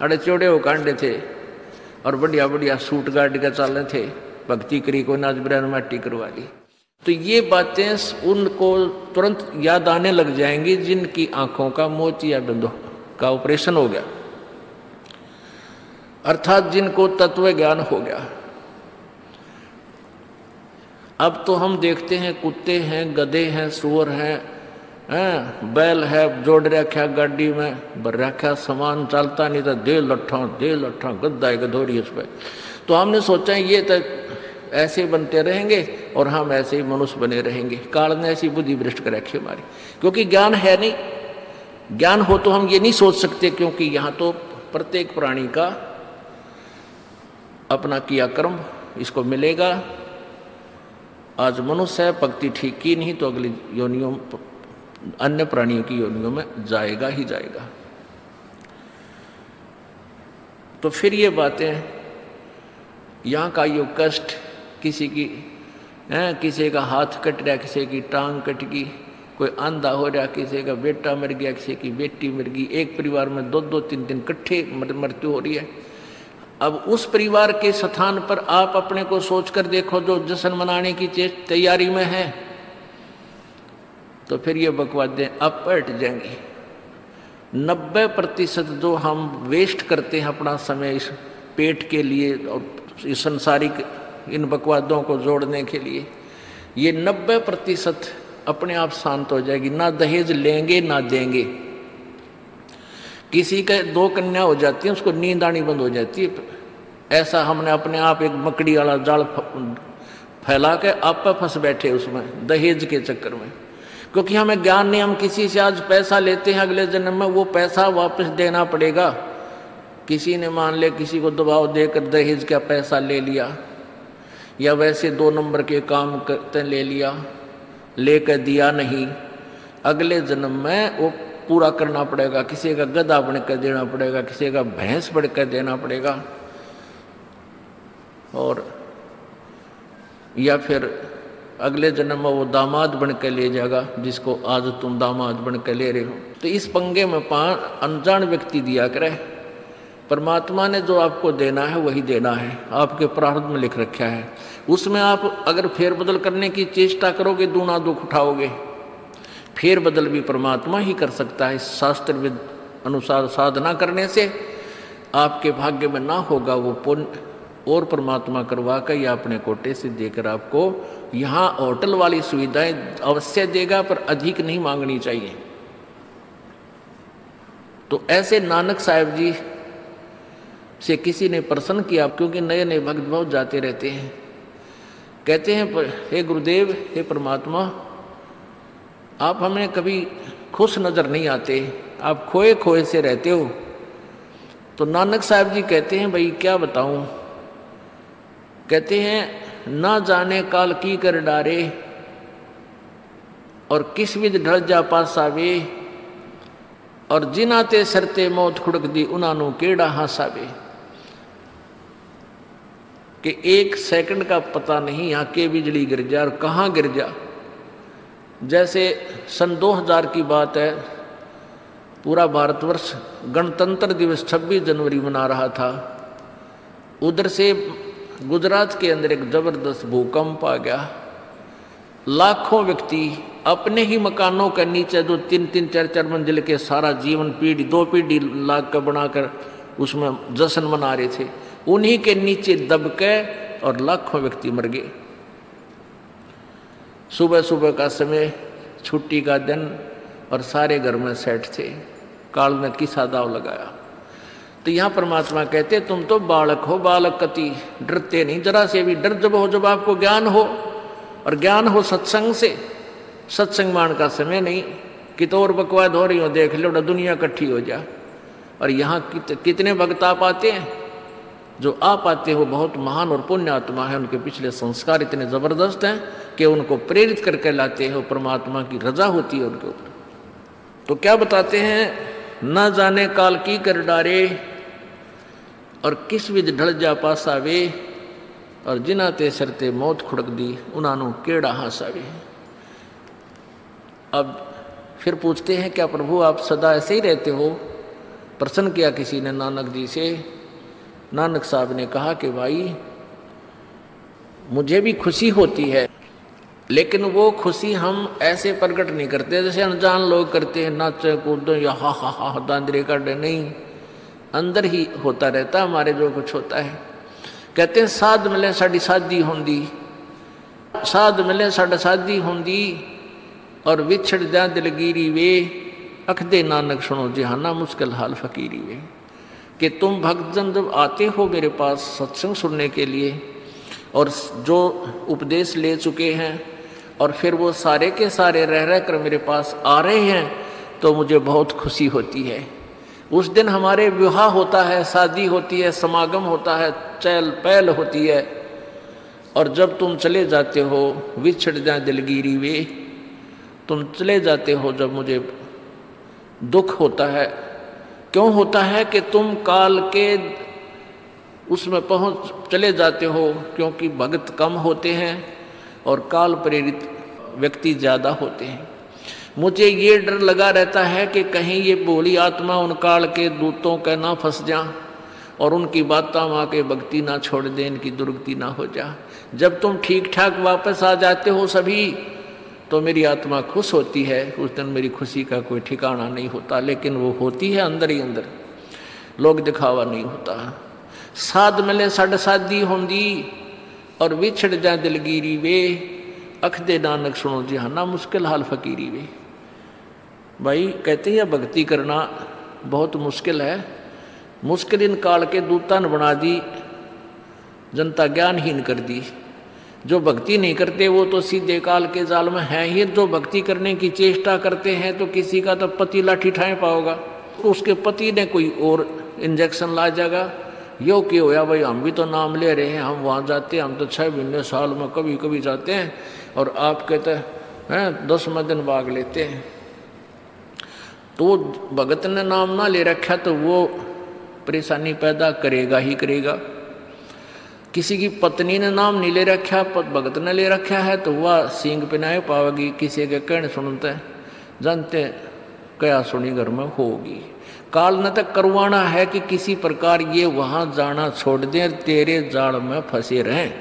अड़े चौड़े वो कांडे थे और बढ़िया बढ़िया सूट गाड़ के चल थे। भक्ति करी को नाच बिरान माटी करवा ली। तो ये बातें उनको तुरंत याद आने लग जाएँगी जिनकी आँखों का मोती या बिंदु का ऑपरेशन हो गया। अर्थात जिनको तत्व ज्ञान हो गया। अब तो हम देखते हैं कुत्ते हैं, गधे हैं, सुअर हैं हैं, बैल है, जोड़ रखा गाड़ी में भर रखा सामान, चलता नहीं तो दे लट्ठा दे लट्ठा, गद्दा है गधोरी उस पर तो हमने सोचा ये तो ऐसे बनते रहेंगे और हम ऐसे ही मनुष्य बने रहेंगे। काल ने ऐसी बुद्धि भ्रष्ट कर रखी हमारी। क्योंकि ज्ञान है नहीं। ज्ञान हो तो हम ये नहीं सोच सकते, क्योंकि यहाँ तो प्रत्येक प्राणी का अपना किया कर्म, इसको मिलेगा। आज मनुष्य भक्ति ठीक की नहीं तो अगली योनियों अन्य प्राणियों की योनियों में जाएगा ही जाएगा। तो फिर ये बातें यहाँ का यो कष्ट, किसी की, है, किसी का हाथ कट रहा, किसी की टांग कट गई, कोई अंधा हो रहा, किसी का बेटा मर गया, किसी की बेटी मर गई, एक परिवार में दो दो तीन दिन कट्ठे मृत्यु हो रही है। अब उस परिवार के स्थान पर आप अपने को सोचकर देखो जो जश्न मनाने की तैयारी में है। तो फिर ये बकवादें अब पलट जाएँगी। नब्बे प्रतिशत जो हम वेस्ट करते हैं अपना समय इस पेट के लिए और इस संसारिक इन बकवादों को जोड़ने के लिए, ये नब्बे प्रतिशत अपने आप शांत हो जाएगी। ना दहेज लेंगे, ना देंगे। किसी के दो कन्या हो जाती है, उसको नींद आनी बंद हो जाती है। ऐसा हमने अपने आप एक मकड़ी वाला जाल फैला के आप फंस बैठे उसमें, दहेज के चक्कर में। क्योंकि हमें ज्ञान नहीं, हम किसी से आज पैसा लेते हैं, अगले जन्म में वो पैसा वापस देना पड़ेगा। किसी ने मान ले किसी को दबाव देकर दहेज का पैसा ले लिया, या वैसे दो नंबर के काम करते ले लिया, लेकर दिया नहीं। अगले जन्म में वो पूरा करना पड़ेगा, किसी का गधा बन कर देना पड़ेगा, किसी का भैंस बन कर देना पड़ेगा। और या फिर अगले जन्म में वो दामाद बन कर ले जाएगा, जिसको आज तुम दामाद बन कर ले रहे हो। तो इस पंगे में पान अनजान व्यक्ति दिया करे। परमात्मा ने जो आपको देना है, वही देना है। आपके प्रारंभ में लिख रखा है। उसमें आप अगर फेरबदल करने की चेष्टा करोगे, दूना दुख उठाओगे। फेर बदल भी परमात्मा ही कर सकता है शास्त्र विद अनुसार साधना करने से आपके भाग्य में ना होगा वो पुण्य। और परमात्मा करवा कर या अपने कोटे से देकर आपको यहाँ होटल वाली सुविधाएँ अवश्य देगा, पर अधिक नहीं मांगनी चाहिए। तो ऐसे नानक साहेब जी से किसी ने प्रसन्न किया क्योंकि नए नए भक्त बहुत जाते रहते हैं। कहते हैं, हे गुरुदेव, हे परमात्मा आप हमें कभी खुश नज़र नहीं आते, आप खोए खोए से रहते हो। तो नानक साहब जी कहते हैं, भाई, क्या बताऊँ? कहते हैं, ना जाने काल की कर डारे और किस विध ढल जा पासावे और जिनाते सरते मौत खुड़क दी उन्होंने केड़ा हासावे? कि एक सेकंड का पता नहीं यहाँ के बिजली गिर जा और कहाँ गिर जा। जैसे सन 2000 की बात है, पूरा भारतवर्ष गणतंत्र दिवस 26 जनवरी मना रहा था। उधर से गुजरात के अंदर एक ज़बरदस्त भूकंप आ गया। लाखों व्यक्ति अपने ही मकानों के नीचे जो तीन तीन चार चार मंजिल के सारा जीवन पीढ़ी, दो पीढ़ी लाग कर बनाकर उसमें जश्न मना रहे थे। उन्हीं के नीचे दबके और लाखों व्यक्ति मर गए। सुबह सुबह का समय छुट्टी का दिन और सारे घर में सेट थे। काल ने किसा दाव लगाया। तो यहाँ परमात्मा कहते तुम तो बालक हो बालक कति डरते नहीं। जरा से भी डर जब हो जब आपको ज्ञान हो और ज्ञान हो सत्संग से। सत्संग मान का समय नहीं। कि तो और बकवाद हो रही हो देख लो दुनिया इकट्ठी हो जा। और यहाँ कित, कितने भक्त आप आते हैं? जो आ पाते हो, बहुत महान और पुण्य आत्मा है, उनके पिछले संस्कार इतने ज़बरदस्त हैं कि उनको प्रेरित करके लाते हो, परमात्मा की रजा होती है उनके ऊपर। तो क्या बताते हैं? न जाने काल की कर डारे और किस विध ढल जा पासा वे और जिना ते सरते मौत खुड़क दी उन्होंने केड़ा हासा भी अब फिर पूछते हैं, क्या प्रभु आप सदा ऐसे ही रहते हो? प्रश्न किया किसी ने नानक जी से नानक साहब ने कहा कि भाई, मुझे भी खुशी होती है, लेकिन वो खुशी हम ऐसे प्रकट नहीं करते जैसे अनजान लोग करते हैं, नाचे कूदो या हा हा हा दांदरे कर नहीं। अंदर ही होता रहता, हमारे जो कुछ होता है। कहते हैं, साध मिले साड़ी शादी होंगी साध मिले साढ़ा शादी होंगी और विछड़ जा दिलगिरी वे। अखदे नानक सुनो, जिहाना मुश्किल हाल फकीरी वे। कि तुम भक्तजन जब आते हो मेरे पास सत्संग सुनने के लिए, और जो उपदेश ले चुके हैं, और फिर वो सारे के सारे रह रह कर मेरे पास आ रहे हैं तो मुझे बहुत खुशी होती है। उस दिन हमारे विवाह होता है, शादी होती है, समागम होता है, चहल पहल होती है। और जब तुम चले जाते हो, विछड़ जाए दिलगिरी वे, तुम चले जाते हो जब मुझे दुख होता है क्यों होता है कि तुम काल के उसमें पहुँच चले जाते हो? क्योंकि भगत कम होते हैं और काल प्रेरित व्यक्ति ज़्यादा होते हैं। मुझे ये डर लगा रहता है कि कहीं ये बोली आत्मा उन काल के दूतों का ना फंस जा और उनकी बातें माँ के भक्ति ना छोड़ दे, इनकी दुर्गति ना हो जा। जब तुम ठीक ठाक वापस आ जाते हो सभी तो मेरी आत्मा खुश होती है। उस दिन मेरी खुशी का कोई ठिकाना नहीं होता, लेकिन वो होती है अंदर ही अंदर। लोग दिखावा नहीं होता। साध मिले सड साधी होंगी और विछड़ जा दिलगिरी वे। अख दे नानक सुनो जी हाँ ना मुश्किल हाल फकीरी वे। भाई, कहते हैं, भक्ति करना बहुत मुश्किल है। मुश्किल इन काल के दूतान बना दी, जनता ज्ञानहीन कर दी। जो भक्ति नहीं करते, वो तो सीधे काल के जाल में है ही। जो भक्ति करने की चेष्टा करते हैं तो किसी का तो पति लाठी ठाए पाओगा। तो उसके पति ने कोई और इंजेक्शन ला जाएगा यो कि होया भाई? हम भी तो नाम ले रहे हैं, हम वहाँ जाते हैं, हम तो छः महीने साल में कभी कभी जाते हैं, और आप कहते हैं दसवें दिन भाग लेते हैं। तो भगत ने नाम ना ले रखा तो वो परेशानी पैदा करेगा ही करेगा। किसी की पत्नी ने नाम नहीं ले रखा भगत ने ले रखा है तो वह सींग पिनाए पावेगी, किसी के कहने सुनते, जानते, क्या सुनी घर में होगी। काल न तक करवाना है कि किसी प्रकार ये वहाँ जाना छोड़ दें, तेरे जाड़ में फंसे रहें।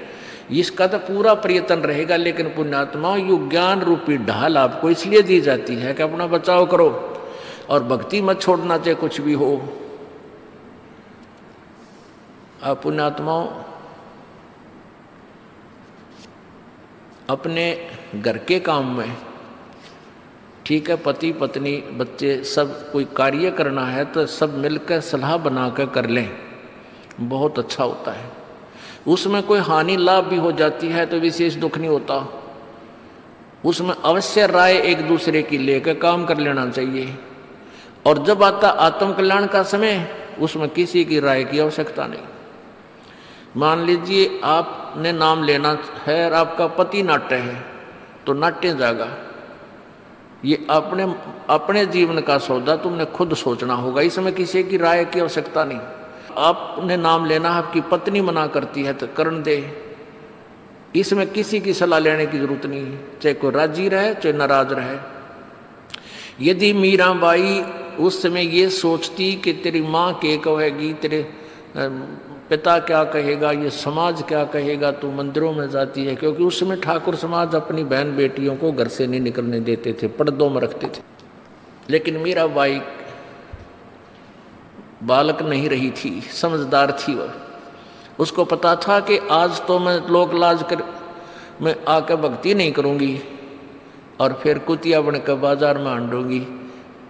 इसका तो पूरा प्रयत्न रहेगा, लेकिन पुण्यात्मा यु ज्ञान रूपी ढाल आपको इसलिए दी जाती है कि अपना बचाव करो, और भक्ति मत छोड़ना चाहे कुछ भी हो। आप पुण्यात्माओं अपने घर के काम में, ठीक है, पति, पत्नी, बच्चे, सब कोई कार्य करना है तो सब मिलकर सलाह बनाकर कर लें। बहुत अच्छा होता है। उसमें कोई हानि, लाभ भी हो जाती है तो विशेष दुख नहीं होता। उसमें अवश्य राय एक दूसरे की लेकर काम कर लेना चाहिए। और जब आता आत्म कल्याण का समय, उसमें किसी की राय की आवश्यकता नहीं। मान लीजिए आपने नाम लेना है और आपका पति नाट्य है तो नाट्य जागा। ये अपने अपने जीवन का सौदा तुमने खुद सोचना होगा। इसमें किसी की राय की आवश्यकता नहीं। आपने नाम लेना, आपकी पत्नी मना करती है तो करण दे। इसमें किसी की सलाह लेने की ज़रूरत नहीं है, चाहे कोई राज़ी रहे, चाहे नाराज़ रहे। यदि मीरा बाई उस समय ये सोचती कि तेरी माँ के कहेगी, तेरे पिता क्या कहेगा, ये समाज क्या कहेगा, तू मंदिरों में जाती है, क्योंकि उस समय ठाकुर समाज अपनी बहन बेटियों को घर से नहीं निकलने देते थे, पर्दों में रखते थे। लेकिन मीरा बाई बालक नहीं रही थी, समझदार थी वह उसको पता था कि आज तो मैं लोक लाज कर, मैं आकर भक्ति नहीं करूँगी, और फिर कुतिया बनकर बाज़ार में आंडूँगी,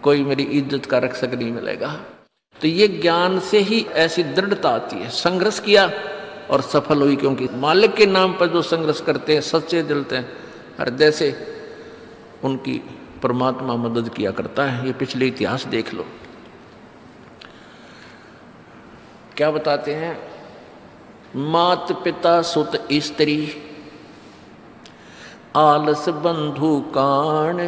कोई मेरी इज़्ज़त का रक्षक नहीं मिलेगा। तो ये ज्ञान से ही ऐसी दृढ़ता आती है, संघर्ष किया और सफल हुई क्योंकि मालिक के नाम पर जो संघर्ष करते हैं, सच्चे दिलते हैं हृदय से, उनकी परमात्मा मदद किया करता है। ये पिछले इतिहास देख लो। क्या बताते हैं? मात पिता सुत स्त्री, आलस बंधु कान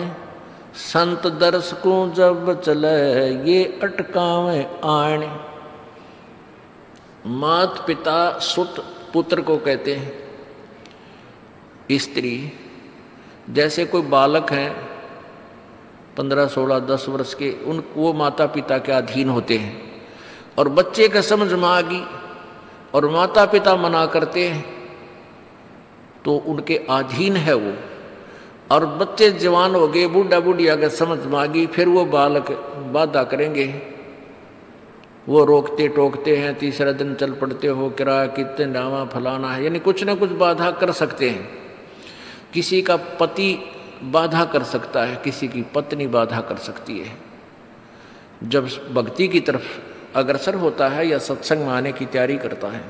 संत दर्शकों जब चले, ये अटकावे आण। मात पिता सुत पुत्र को कहते हैं, स्त्री, जैसे कोई बालक हैं, पंद्रह, सोलह, दस वर्ष के, उन, वो माता पिता के अधीन होते हैं। और बच्चे का समझ में आ गई, और माता पिता मना करते हैं तो उनके अधीन है वो। और बच्चे जवान हो गए, बूढ़ा बूढ़ी अगर समझ में आ फिर वो बालक बाधा करेंगे। वो रोकते टोकते हैं, तीसरा दिन चल पड़ते हो, किराया कितने नामा फलाना है, यानी कुछ ना कुछ बाधा कर सकते हैं। किसी का पति बाधा कर सकता है, किसी की पत्नी बाधा कर सकती है। जब भक्ति की तरफ़ अग्रसर होता है या सत्संग में आने की तैयारी करता है,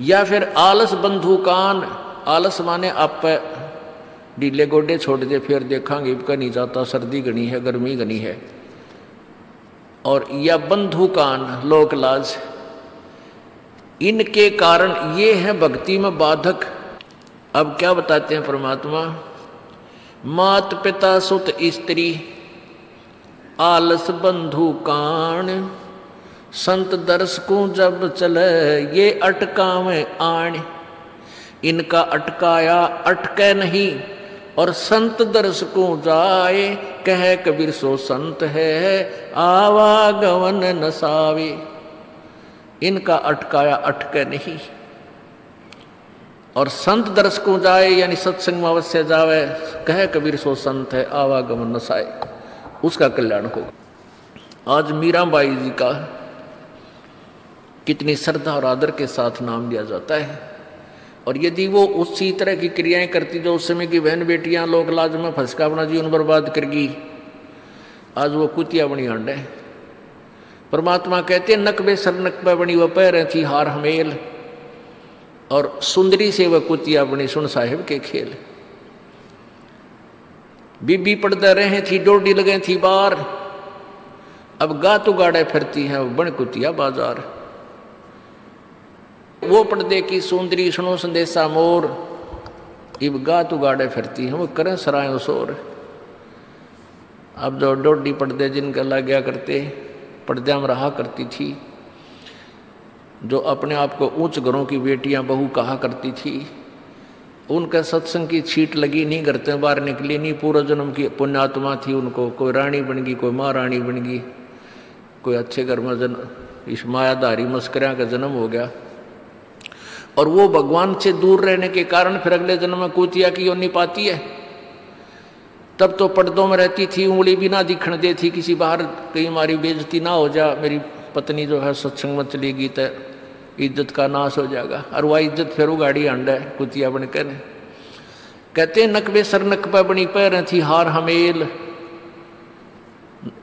या फिर आलस बंधुकान, आलस माने आप ढीले गोडे छोड़ दे फिर देखांगे इबका नहीं जाता सर्दी गनी है गर्मी गनी है और या बंधुकान लोकलाज इनके कारण ये है भक्ति में बाधक अब क्या बताते हैं परमात्मा मात पिता सुत स्त्री आलस बंधु कान संत दर्शकों जब चले ये अटका में आण इनका अटकाया अटके नहीं और संत दर्शकों जाए, कह कबीर सो संत है आवागवन नसावे इनका अटकाया अटके नहीं। और संत दर्शकों जाए, यानी सत्संग में अवश्य जावे, कह कबीर सो संत है आवागमन नसाए उसका कल्याण होगा। आज मीराबाई जी का कितनी श्रद्धा और आदर के साथ नाम लिया जाता है। और यदि वो उसी तरह की क्रियाएँ करती जो उस समय की बहन बेटियाँ लोग लाज में फंसका अपना जीवन बर्बाद करगी। आज वो कुतिया बनी हंड है। परमात्मा कहते नकबे सर नकबे बनी, वह पैर थी हार हमेल। और सुंदरी से वह कुतिया बनी, सुन साहिब के खेल। बीबी पड़ते रहे थी, डोडी लगे थी बार। अब गा तो गाड़े फिरती हैं बन कुतिया बाज़ार। वो पर्दे की सुंदरी सुनो संदेशा मोर। इब गा तू गाड़े फिरती हैं, वो करें सराय शोर अब जो डोडी पर्दे जिनका लग गया करते, पर्दे में रहा करती थी, जो अपने आप को ऊंच घरों की बेटियाँ बहू कहा करती थी, उनका सत्संग की छीट लगी नहीं करते बाहर निकली नहीं पूर्व जन्म की पुण्यात्मा थी उनको, कोई रानी बन गई, कोई माँ रानी बन गई, कोई अच्छे घर में जन्म इस मायाधारी मस्करिया का जन्म हो गया। और वो भगवान से दूर रहने के कारण फिर अगले जन्म में कुतिया की योनि पाती है। तब तो पर्दों में रहती थी, उंगली भी ना दिखण दे थी किसी बाहर कहीं हमारी बेजती ना हो जा, मेरी पत्नी जो है सत्संग में चलेगी तो इज़्ज़त का नाश हो जाएगा। और वह इज़्ज़त फिर उगाड़ी अंड है, कुतिया बनकर कहते नकबे सर नकबे बनी पैर थी, हार हमेल।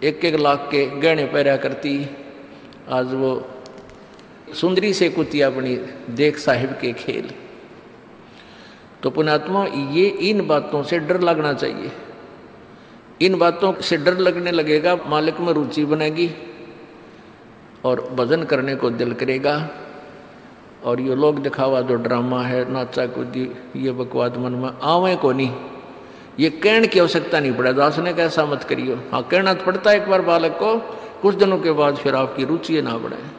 एक एक लाख के गहने पैरा करती। आज वो सुंदरी से कुतिया बनी देख साहिब के खेल। तो पुणात्मा ये इन बातों से डर लगना चाहिए। इन बातों से डर लगने लगेगा, मालिक में रुचि बनेगी और भजन करने को दिल करेगा। और ये लोग दिखावा जो ड्रामा है, नाचा कूदी, ये बकवाद मन में आवे को नहीं। ये कहने की आवश्यकता नहीं पड़े, दास ने कैसा मत करियो। हाँ कहना तो पड़ता है एक बार बालक को, कुछ दिनों के बाद फिर आपकी रुचि ना बढ़े।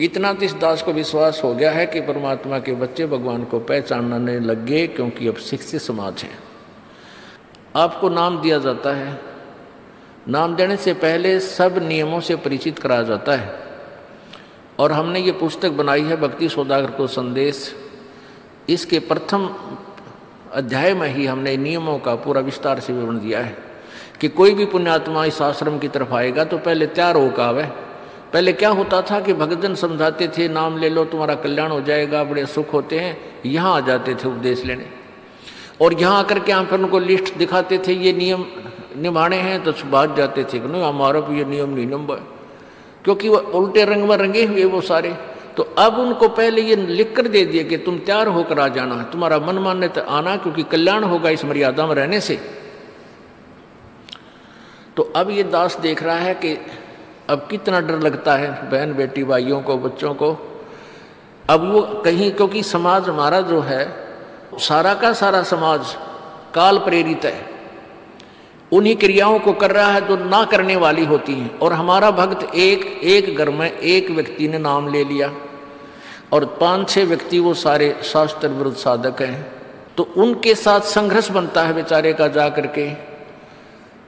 इतना तो इस दास को विश्वास हो गया है कि परमात्मा के बच्चे भगवान को पहचानने लग गए क्योंकि अब शिक्षित समाज है। आपको नाम दिया जाता है। नाम देने से पहले सब नियमों से परिचित कराया जाता है। और हमने ये पुस्तक बनाई है भक्ति सौदागर को संदेश। इसके प्रथम अध्याय में ही हमने नियमों का पूरा विस्तार से विवरण दिया है कि कोई भी पुण्यात्मा इस आश्रम की तरफ़ आएगा तो पहले तैयार होकर आवे पहले क्या होता था कि भक्तजन समझाते थे, नाम ले लो, तुम्हारा कल्याण हो जाएगा, बड़े सुख होते हैं। यहाँ आ जाते थे उपदेश लेने। और यहाँ आकर के यहाँ पर उनको लिस्ट दिखाते थे, ये नियम निभाने हैं तो बात जाते थे कि नहीं, हमारा ये नियम नहीं नंबर क्योंकि वो उल्टे रंग में रंगे हुए वो सारे। तो अब उनको पहले ये लिख कर दे दिए कि तुम तैयार होकर आ जाना, तुम्हारा मन मानने तो आना, क्योंकि कल्याण होगा इस मर्यादा में रहने से। तो अब ये दास देख रहा है कि अब कितना डर लगता है बहन बेटी भाइयों को, बच्चों को। अब वो कहीं, क्योंकि समाज हमारा जो है, सारा का सारा समाज काल प्रेरित है। उन्हीं क्रियाओं को कर रहा है जो ना करने वाली होती हैं। और हमारा भक्त एक एक घर में एक व्यक्ति ने नाम ले लिया। और पाँच छह व्यक्ति वो सारे शास्त्र विरुद्ध साधक हैं। तो उनके साथ संघर्ष बनता है बेचारे का जा करके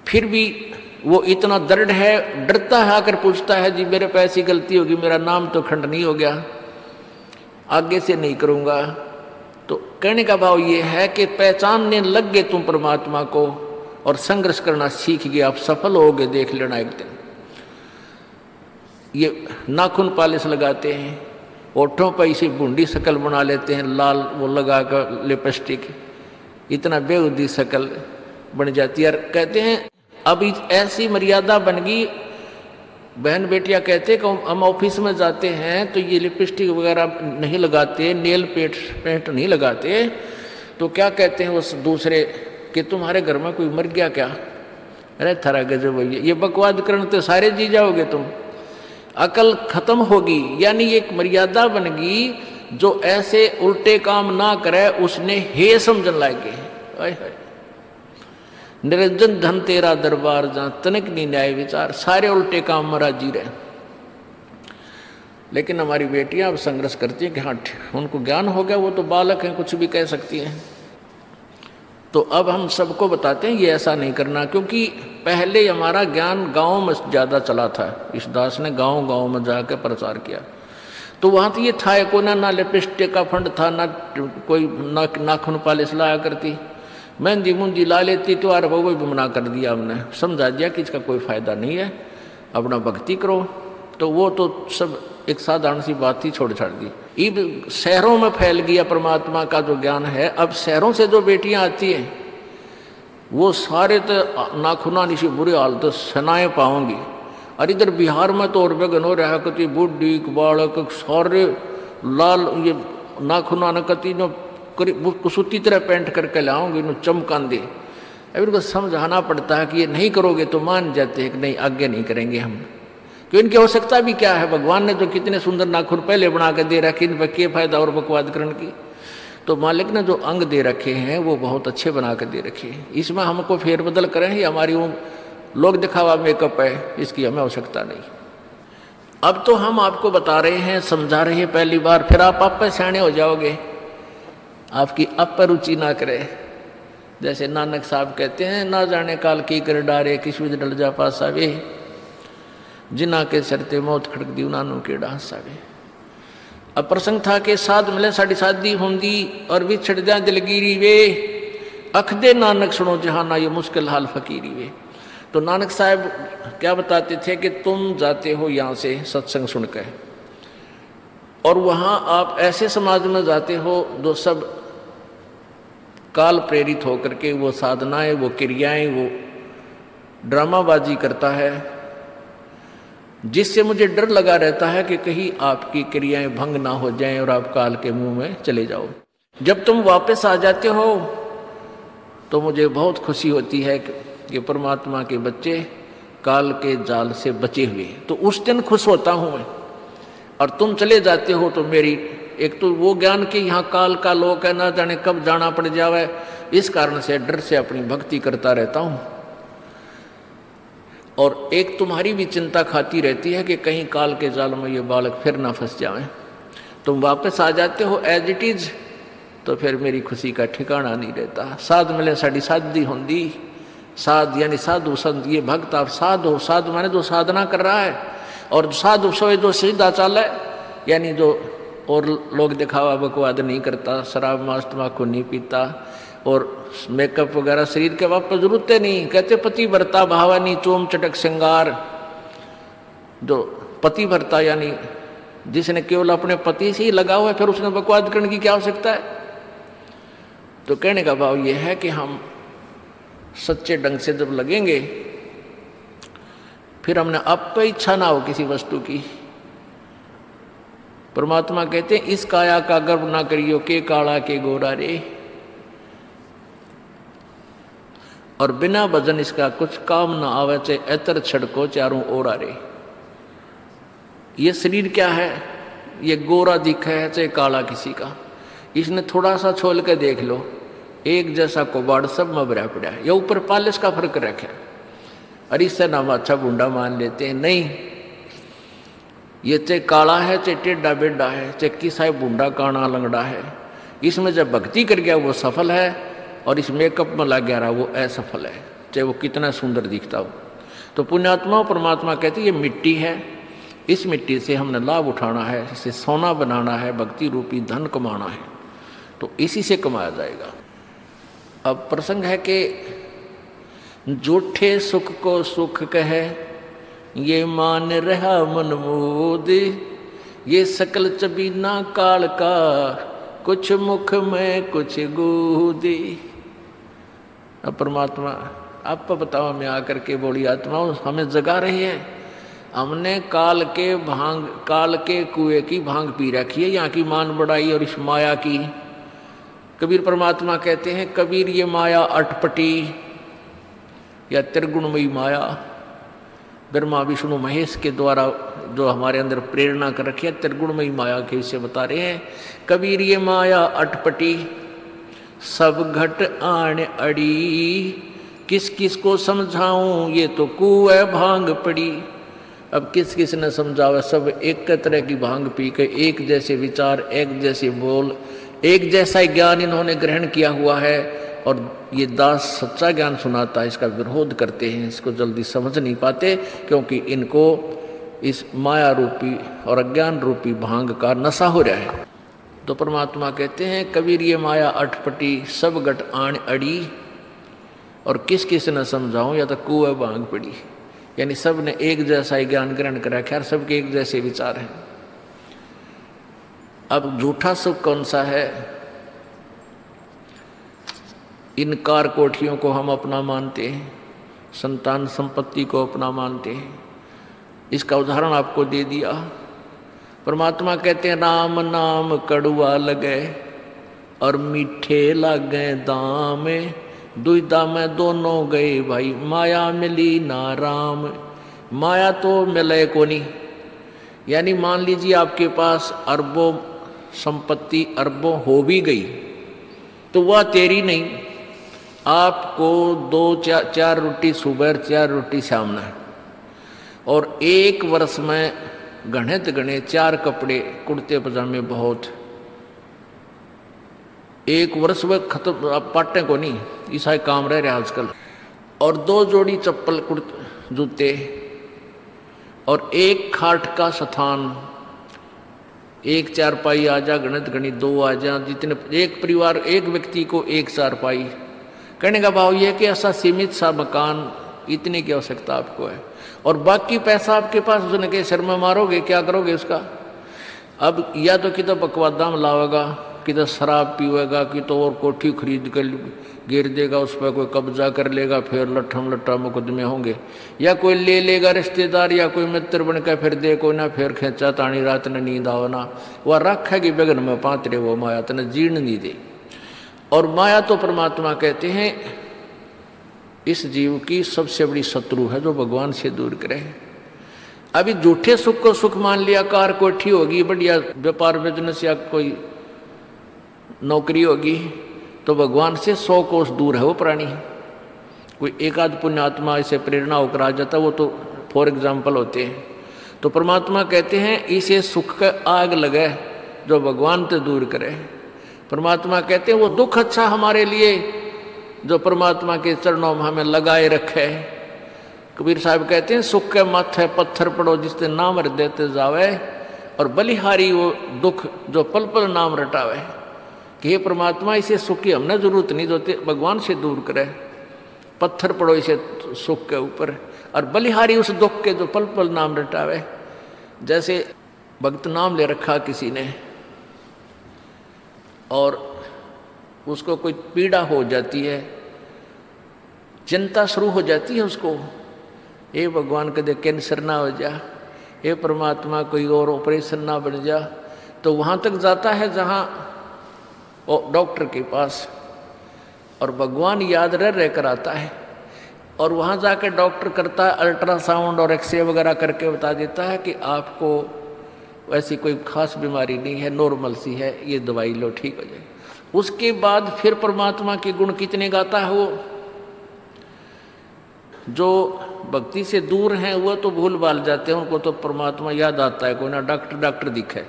फिर भी वो इतना दृढ़ है, डरता है, आकर पूछता है, जी, मेरे पे ऐसी गलती होगी, मेरा नाम तो खंड नहीं हो गया। आगे से नहीं करूँगा। तो कहने का भाव ये है कि पहचानने लग गए तुम परमात्मा को और संघर्ष करना सीख गए, आप सफल हो गए, देख लेना एक दिन। ये नाखून पालिश लगाते हैं, ओठों पर इसी बूंदी शकल बना लेते हैं, लाल वो लगा कर, लिपस्टिक, इतना बेउदी शकल बन जाती है। कहते हैं अब ऐसी मर्यादा बन गई। बहन बेटियाँ कहते कि हम ऑफ़िस में जाते हैं तो ये लिपस्टिक वगैरह नहीं लगाते, नेल पेंट पेंट नहीं लगाते। तो क्या कहते हैं उस दूसरे कि तुम्हारे घर में कोई मर गया क्या? अरे थरा गजब भैया ये। बकवाद करने तो सारे जी जाओगे तुम। अकल खत्म होगी। यानी एक मर्यादा बन गई, जो ऐसे उल्टे काम ना करे, उसने हे समझन लागे निरंजन धन तेरा दरबार जहाँ तनिक नहीं न्याय विचार, सारे उल्टे काम मरा जी रहे लेकिन हमारी बेटियाँ अब संघर्ष करती हैं कि हाँ उनको ज्ञान हो गया, वो तो बालक हैं, कुछ भी कह सकती हैं। तो अब हम सबको बताते हैं, ये ऐसा नहीं करना, क्योंकि पहले हमारा ज्ञान गाँव में ज़्यादा चला था। इस दास ने गाँव गाँव में जाकर प्रचार किया। तो वहाँ तो ये था को ना लिपस्टिक का फंड था, ना कोई ना नाखून पालिश लाया करती। मेहंदी मुंदी ला लेती तो यार वो भी मना कर दिया हमने। समझा दिया कि इसका कोई फ़ायदा नहीं है, अपना भक्ति करो। तो वो तो सब एक साधारण सी बात ही छोड़ छाड़ दी। इब शहरों में फैल गया परमात्मा का जो ज्ञान है, अब शहरों से जो बेटियाँ आती हैं, वो सारे तो नाखुना निशी बुरे हाल तो सनाए पाओगी। और इधर बिहार में तो और बेगन हो रहा कति बुढ़ी, बालक, सारे लाल, ये नाखुना न कति जो कुसुती तरह पेंट करके लाओगे इन चमकान दे अब इनको समझाना पड़ता है कि ये नहीं करोगे तो मान जाते हैं कि नहीं, आगे नहीं करेंगे हम। क्यों, इनकी आवश्यकता भी क्या है? भगवान ने जो कितने सुंदर नाखून पहले बना के दे रखे इन पर क्या फ़ायदा और बकवाद करण की? तो मालिक ने जो अंग दे रखे हैं, वो बहुत अच्छे बना के दे रखे हैं। इसमें हमको फेरबदल करें ही हमारी वो लोग दिखावा मेकअप है, इसकी हमें आवश्यकता नहीं। अब तो हम आपको बता रहे हैं, समझा रहे हैं पहली बार, फिर आप आप सियाणे हो जाओगे। आपकी अपर रुचि ना करे। जैसे नानक साहब कहते हैं, ना जाने काल की कर डारे विध डल जा पासा वे जिना के सरते मौत खड़क दी उन्होंने के डांसा वे अब प्रसंग था के साथ मिले, साड़ी शादी होंगी और भी छड़ दिया दिलगिरी वे। अख दे नानक सुनो जहाना, ये मुश्किल हाल फकीरी वे। तो नानक साहब क्या बताते थे कि तुम जाते हो यहाँ से सत्संग सुनकर। और वहाँ आप ऐसे समाज में जाते हो जो सब काल प्रेरित होकर के वो साधनाएँ, वो क्रियाएँ, वो ड्रामाबाजी करता है, जिससे मुझे डर लगा रहता है कि कहीं आपकी क्रियाएँ भंग ना हो जाएँ और आप काल के मुँह में चले जाओ। जब तुम वापस आ जाते हो तो मुझे बहुत खुशी होती है कि परमात्मा के बच्चे काल के जाल से बचे हुए तो उस दिन खुश होता हूँ मैं, और तुम चले जाते हो तो मेरी एक तो वो ज्ञान के यहाँ काल का लोक है, ना जाने कब जाना पड़ जावे। इस कारण से डर से अपनी भक्ति करता रहता हूँ। और एक तुम्हारी भी चिंता खाती रहती है कि कहीं काल के जाल में ये बालक फिर ना फंस जाए तुम वापस आ जाते हो एज इट इज़ तो फिर मेरी खुशी का ठिकाना नहीं रहता। साध मिले, साड़ी साधी होंगी साध यानी साधु, संत, ये भक्त, आप साध हो साधु माने जो साधना कर रहा है। और साधु सोए जो सीधा चाल है, यानी जो और लोग दिखावा बकवाद नहीं करता, शराब मांस तम्बाकू नहीं पीता, और मेकअप वगैरह शरीर के वापस ज़रूरत नहीं। कहते, पति भरता भावानी, चोम चटक श्रृंगार। जो पति भरता, यानी जिसने केवल अपने पति से ही लगा हुआ है, फिर उसने बकवाद करने की क्या आवश्यकता है? तो कहने का भाव यह है कि हम सच्चे ढंग से जब लगेंगे, फिर हमने अब पे इच्छा ना हो किसी वस्तु की। परमात्मा कहते हैं, इस काया का गर्व ना करियो, के काला, के गोरा रे? और बिना वज़न इसका कुछ काम ना आवे, चाहे एतर छड़को चारों ओर आ रे। ये शरीर क्या है? ये गोरा दिखा है, चाहे काला किसी का? इसने थोड़ा सा छोल के देख लो, एक जैसा कोबाड़ सब में पड़ा है। या ऊपर पालिश का फ़र्क रखे और इससे नाम अच्छा बूंडा मान लेते हैं। नहीं ये चाहे काला है चाहे टेढ़ा बेडा है चाहे किसा बूढ़ा काना लंगड़ा है। इसमें जब भक्ति कर गया वो सफल है और इस मेकअप में लग गया रहा वो असफल है, चाहे वो कितना सुंदर दिखता हो। तो पुण्यात्मा परमात्मा कहते ये मिट्टी है। इस मिट्टी से हमने लाभ उठाना है, इसे सोना बनाना है, भक्ति रूपी धन कमाना है। तो इसी से कमाया जाएगा। अब प्रसंग है कि जूठे सुख को सुख कहे ये मान रहा मन मोद, ये सकल चबीना काल का कुछ मुख में कुछ गोदी। अब परमात्मा, आप बताओ हमें आकर के बोली, आत्मा हमें जगा रही है? हमने काल के भाँग, काल के कुएँ की भाँग पी रखी है, यहाँ की मान बढ़ाई और इस माया की। कबीर परमात्मा कहते हैं, कबीर ये माया अटपटी या त्रिगुणमयी माया। ब्रह्मा विष्णु महेश के द्वारा जो हमारे अंदर प्रेरणा कर रखी है, त्रिगुणमयी माया के विषय बता रहे हैं। कबीर ये माया अटपटी, सब घट आण अड़ी। किस किस को समझाऊं, ये तो कुए भाँग पड़ी। अब किस किस ने समझावा, सब एक तरह की भाँग पी के, एक जैसे विचार, एक जैसे बोल, एक जैसा ज्ञान इन्होंने ग्रहण किया हुआ है। और ये दास सच्चा ज्ञान सुनाता है, इसका विरोध करते हैं, इसको जल्दी समझ नहीं पाते, क्योंकि इनको इस माया रूपी और अज्ञान रूपी भाँग का नशा हो रहा है। तो परमात्मा कहते हैं, कबीर ये माया अटपटी, सब गट आण अड़ी, और किस किस न समझाऊं, या तो कुआ भाँग पड़ी। यानी सबने एक जैसा ही ज्ञान ग्रहण करा खैर सबके एक जैसे विचार हैं। अब झूठा सुख कौन सा है? इन कार कोठियों को हम अपना मानते हैं, संतान संपत्ति को अपना मानते हैं। इसका उदाहरण आपको दे दिया। परमात्मा कहते हैं, राम नाम कड़ुआ लगे और मीठे लगे दाम। दुविधा में दोनों गए भाई। माया मिली ना राम। माया तो मिले को नहीं यानी मान लीजिए आपके पास अरबों संपत्ति अरबों हो भी गई तो वह तेरी नहीं। आपको दो चार चार रोटी सुबह चार रोटी सामना है और एक वर्ष में गणित गणे, चार कपड़े, कुर्ते पजामे बहुत। एक वर्ष में खत्म पाटे को नहीं ईसा काम रह रहे आजकल। और दो जोड़ी चप्पल, कुर्ते, जूते, और एक खाट का स्थान। एक चार पाई आ जा, गणित गणित दो आ जा, जितने एक परिवार, एक व्यक्ति को एक चार पाई कहने का भाव यह कि ऐसा सीमित सा मकान इतनी की आवश्यकता आपको है। और बाकी पैसा आपके पास उसने के सिर में मारोगे, क्या करोगे उसका? अब या तो कि तो बकवादा में लावेगा कि तो शराब पीवेगा, कि तो और कोठी खरीद कर गिर देगा, उस पर कोई कब्जा कर लेगा, फिर लट्ठम लट्ठा मुकदमे होंगे। या कोई ले लेगा रिश्तेदार, या कोई मित्र बनकर फिर दे कोई ना, फिर खेचा तानी रात ने नींद आओ ना। वह रखेगी बेगन में पात्रे, वो माया तने जीर्ण नहीं दे। और माया तो परमात्मा कहते हैं, इस जीव की सबसे बड़ी शत्रु है जो भगवान से दूर करे। अभी झूठे सुख को सुख मान लिया, कार कोठी होगी, बढ़िया व्यापार बिज़नेस या कोई नौकरी होगी तो भगवान से सौ कोस दूर है वो प्राणी। कोई एक आध पुण्यात्मा इसे प्रेरणा होकर आ जाता, वो तो फॉर एग्ज़ाम्पल होते हैं। तो परमात्मा कहते हैं, इसे सुख का आग लगे जो भगवान से दूर करे। परमात्मा कहते हैं, वो दुख अच्छा हमारे लिए, जो परमात्मा के चरणों में हमें लगाए रखे कबीर साहब कहते हैं, सुख के माथे पत्थर पड़ो, जिससे नाम देते जावे और बलिहारी वो दुख जो पल पल नाम रटावे। कि हे परमात्मा, इसे सुख की हमने ज़रूरत नहीं, जो भगवान से दूर करे। पत्थर पड़ो इसे सुख के ऊपर और बलिहारी उस दुख के जो पल पल नाम रटावे। जैसे भक्त नाम ले रखा किसी ने और उसको कोई पीड़ा हो जाती है, चिंता शुरू हो जाती है उसको। हे भगवान, कदे कैंसर ना हो जा, हे परमात्मा, कोई और ऑपरेशन ना बन जा तो वहाँ तक जाता है जहाँ डॉक्टर के पास, और भगवान याद रह रह कर आता है, और वहाँ जाकर डॉक्टर करता है अल्ट्रासाउंड और एक्सरे वगैरह करके बता देता है कि आपको वैसी कोई खास बीमारी नहीं है नॉर्मल सी है, ये दवाई लो, ठीक हो जाए। उसके बाद फिर परमात्मा के गुण कितने गाता है वो? जो भक्ति से दूर हैं, वो तो भूल भाल जाते हैं, उनको तो परमात्मा याद आता है, कोई ना डॉक्टर डॉक्टर दिखे।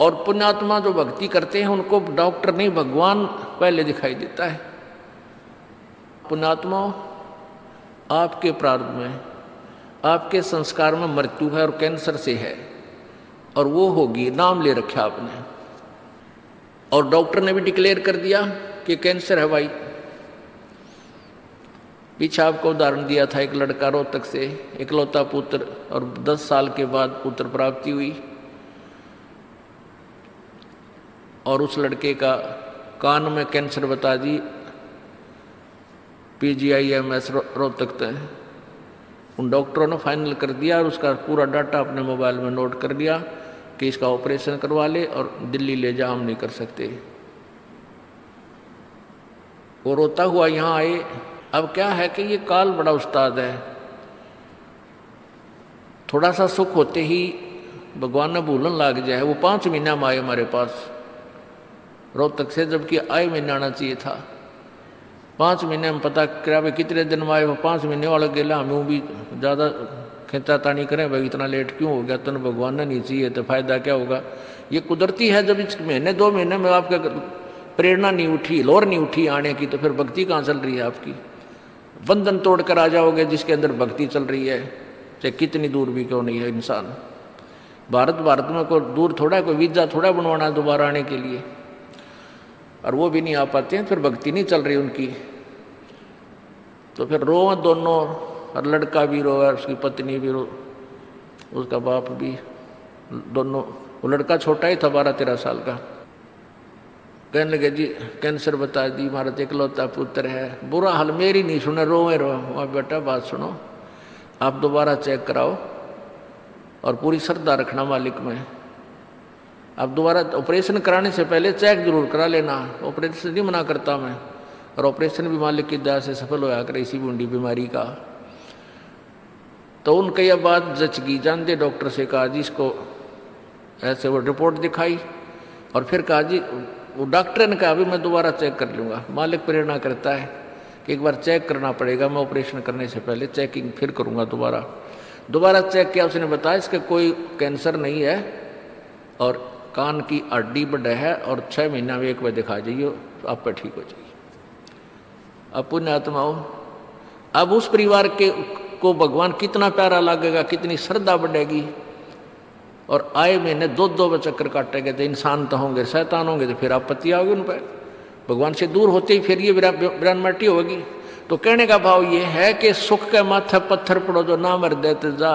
और पुण्यात्मा जो भक्ति करते हैं, उनको डॉक्टर नहीं, भगवान पहले दिखाई देता है। पुण्यात्मा आपके प्रारंभ में, आपके संस्कार में मृत्यु है और कैंसर से है। और वो होगी, नाम ले रखा आपने। और डॉक्टर ने भी डिक्लेयर कर दिया कि कैंसर है भाई। पीछे आपको उदाहरण दिया था, एक लड़का रोहतक से, इकलौता पुत्र, और 10 साल के बाद पुत्र प्राप्ति हुई। और उस लड़के का कान में कैंसर बता दी P G I M S Rohtak तक। उन डॉक्टरों ने फाइनल कर दिया और उसका पूरा डाटा अपने मोबाइल में नोट कर लिया कि इसका ऑपरेशन करवा ले और दिल्ली ले जा, हम नहीं कर सकते। वो रोता हुआ यहाँ आए। अब क्या है कि ये काल बड़ा उस्ताद है। थोड़ा सा सुख होते ही भगवान ने भूलन लाग जाए वो पाँच महीना में आए हमारे पास। रोहतक से जबकि आए महीने आना चाहिए था। पाँच महीने में पता करा कितने दिन में आए वो पाँच महीने वाला गेला, हमें भी ज़्यादा खेता तानी करें, भाई, इतना लेट क्यों हो गया? तन भगवान ने नहीं चाहिए तो फ़ायदा क्या होगा? ये कुदरती है जब इस महीने, दो महीने में आपके प्रेरणा नहीं उठी, लोर नहीं उठी आने की तो फिर भक्ति कहाँ चल रही है आपकी? बंधन तोड़ कर आ जाओगे जिसके अंदर भक्ति चल रही है। चाहे कितनी दूर भी क्यों नहीं है इंसान। भारत भारत में कोई दूर थोड़ा कोई वीज़ा थोड़ा बनवाना है दोबारा आने के लिए। और वो भी नहीं आ पाते हैं, फिर भक्ति नहीं चल रही उनकी। तो फिर रो दोनों और लड़का भी रो, और उसकी पत्नी भी रो, उसका बाप भी, दोनों, वो लड़का छोटा ही था, बारह तेरह साल का। कहने लगे, जी, कैंसर बता दी हमारा इकलौता पुत्र है, बुरा हाल मेरी नहीं सुने, रोए रो वहाँ बेटा, बात सुनो, आप दोबारा चेक कराओ, और पूरी श्रद्धा रखना मालिक में। आप दोबारा ऑपरेशन कराने से पहले चेक ज़रूर करा लेना, ऑपरेशन नहीं मना करता मैं, और ऑपरेशन भी मालिक की दया से सफल होया करे, इसी बूंदी बीमारी का। तो उनके यह बात जच गई जानते डॉक्टर से कहा, जी, इसको ऐसे वो रिपोर्ट दिखाई। और फिर कहा, जी, वो डॉक्टर ने कहा, अभी मैं दोबारा चेक कर लूँगा। मालिक प्रेरणा करता है कि एक बार चेक करना पड़ेगा। मैं ऑपरेशन करने से पहले चेकिंग फिर करूँगा दोबारा। दोबारा चेक किया, उसने बताया, इसका कोई कैंसर नहीं है और कान की हड्डी बढ़ है और छः महीना में एक बार दिखा जाइए, आप पर ठीक हो जाइए। अब पुण्य आत्माओं, अब उस परिवार के को भगवान कितना प्यारा लगेगा, कितनी श्रद्धा बढ़ेगी। और आए महीने दो दो में चक्कर काटेंगे तो इंसान तो होंगे, शैतान होंगे तो फिर आपत्ति आओगी उन पर भगवान से दूर होते ही फिर ये विरान माटी होगी। तो कहने का भाव ये है कि सुख के माथे पत्थर पड़ो, जो ना मर देते जा,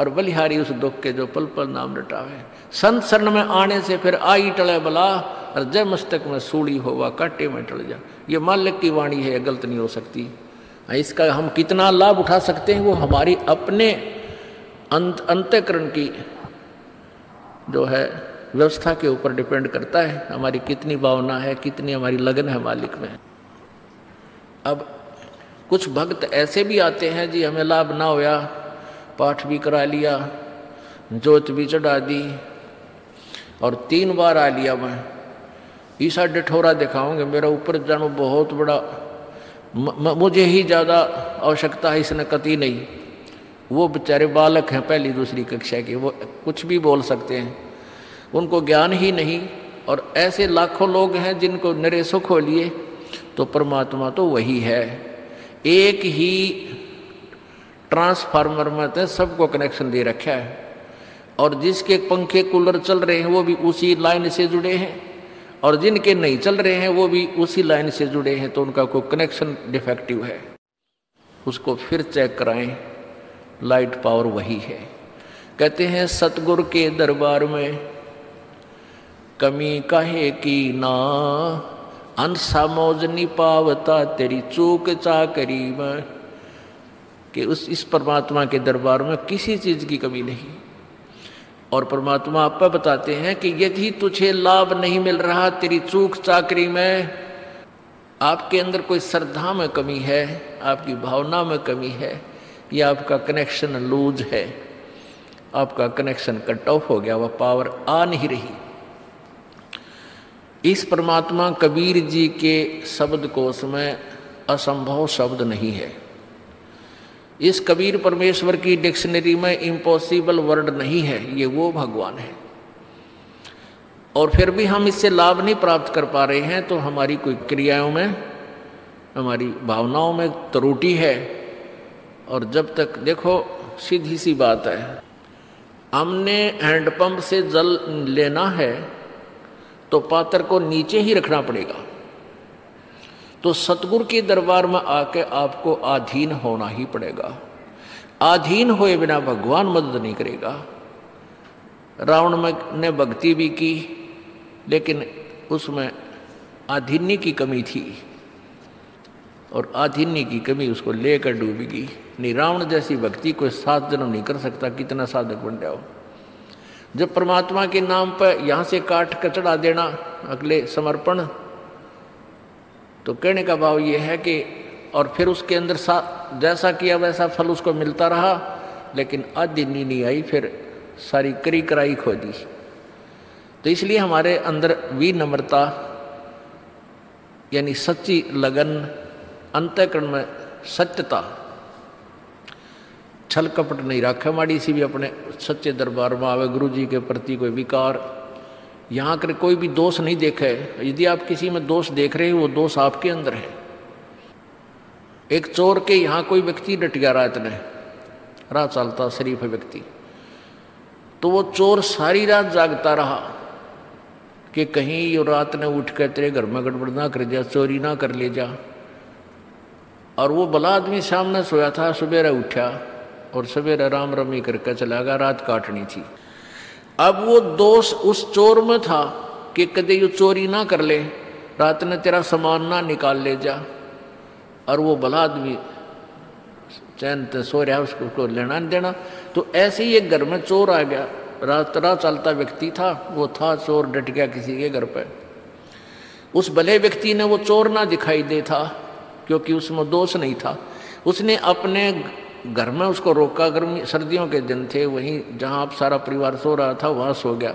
और बलिहारी उस दुख के जो पल पल नाम रटावे। संत शरण में आने से फिर आई टले बला, और जय मस्तक में सूड़ी होवा, काटे में टल जा। ये मालिक की वाणी है गलत नहीं हो सकती। इसका हम कितना लाभ उठा सकते हैं, वो हमारी अपने अंत अंत्यकरण की जो है व्यवस्था के ऊपर डिपेंड करता है, हमारी कितनी भावना है, कितनी हमारी लगन है मालिक में। अब कुछ भक्त ऐसे भी आते हैं, जी हमें लाभ ना होया, पाठ भी करा लिया जोत भी चढ़ा दी, और तीन बार आ लिया मैं। ईसा डिठोरा दिखाऊँगे, मेरा ऊपर जानो बहुत बड़ा मुझे ही ज़्यादा आवश्यकता है, इसने कति नहीं। वो बेचारे बालक हैं पहली दूसरी कक्षा के, वो कुछ भी बोल सकते हैं। उनको ज्ञान ही नहीं, और ऐसे लाखों लोग हैं जिनको नरे सुख हो लिए तो परमात्मा तो वही है। एक ही ट्रांसफार्मर में तो सबको कनेक्शन दे रखा है, और जिसके पंखे कूलर चल रहे हैं, वो भी उसी लाइन से जुड़े हैं। और जिनके नहीं चल रहे हैं, वो भी उसी लाइन से जुड़े हैं तो उनका कोई कनेक्शन डिफेक्टिव है। उसको फिर चेक कराएँ लाइट पावर वही है। कहते हैं, सतगुरु के दरबार में कमी कहे की ना? अनसा नहीं पावता तेरी चूक चाकरी में, कि उस, इस परमात्मा के दरबार में किसी चीज़ की कमी नहीं। और परमात्मा आप बताते हैं कि यदि तुझे लाभ नहीं मिल रहा तेरी चूक चाकरी में, आपके अंदर कोई श्रद्धा में कमी है, आपकी भावना में कमी है, या आपका कनेक्शन लूज है, आपका कनेक्शन कट ऑफ़ हो गया, वह पावर आ नहीं रही। इस परमात्मा कबीर जी के शब्द कोश में असंभव शब्द नहीं है। इस कबीर परमेश्वर की डिक्शनरी में इम्पॉसिबल वर्ड नहीं है, ये वो भगवान है। और फिर भी हम इससे लाभ नहीं प्राप्त कर पा रहे हैं तो हमारी कोई क्रियाओं में, हमारी भावनाओं में त्रुटि है। और जब तक, देखो, सीधी सी बात है, हमने हैंडपंप से जल लेना है तो पात्र को नीचे ही रखना पड़ेगा। तो सतगुरु के दरबार में आके आपको आधीन होना ही पड़ेगा। आधीन हुए बिना भगवान मदद नहीं करेगा। रावण ने भक्ति भी की, लेकिन उसमें आधिन्य की कमी थी और आधिन्य की कमी उसको लेकर डूबेगी नहीं, रावण जैसी भक्ति कोई सात जन्म नहीं कर सकता, कितना साधक बन जाओ। जब परमात्मा के नाम पर यहाँ से काट कचड़ा देना, अगले समर्पण तो कहने का भाव ये है कि और फिर उसके अंदर सा, जैसा किया वैसा फल उसको मिलता रहा, लेकिन आदिनी नहीं आई, फिर सारी करी कराई खो दी। तो इसलिए हमारे अंदर विनम्रता, यानी सच्ची लगन, अंतकरण में सत्यता, छल कपट नहीं रखे। माड़ी सी भी अपने सच्चे दरबार में आवे गुरु जी के प्रति कोई विकार यहाँ कर कोई भी दोष नहीं देखा है। यदि आप किसी में दोष देख रहे हो, वो दोष आपके अंदर है। एक चोर के यहाँ कोई व्यक्ति डट गया रात ने, रात चलता शरीफ व्यक्ति। तो वो चोर सारी रात जागता रहा कि कहीं ये रात ने उठ कर तेरे घर में गड़बड़ ना कर जा, चोरी ना कर ले जा। और वो बला आदमी सामने सोया था, सवेरा उठा और सवेरा राम रमी करके चला गया, रात काटनी थी। अब वो दोष उस चोर में था कि कदे ये चोरी ना कर ले रात ने तेरा सामान ना निकाल ले जा। और वो भला आदमी चैन सो रहा उसको, उसको लेना नहीं देना। तो ऐसे ही एक घर में चोर आ गया। रात रात चलता व्यक्ति था वो था चोर डट गया किसी के घर पर उस भले व्यक्ति ने वो चोर ना दिखाई दे था क्योंकि उसमें दोष नहीं था। उसने अपने घर में उसको रोका गर्मी सर्दियों के दिन थे, वहीं जहाँ आप सारा परिवार सो रहा था, वहाँ सो गया।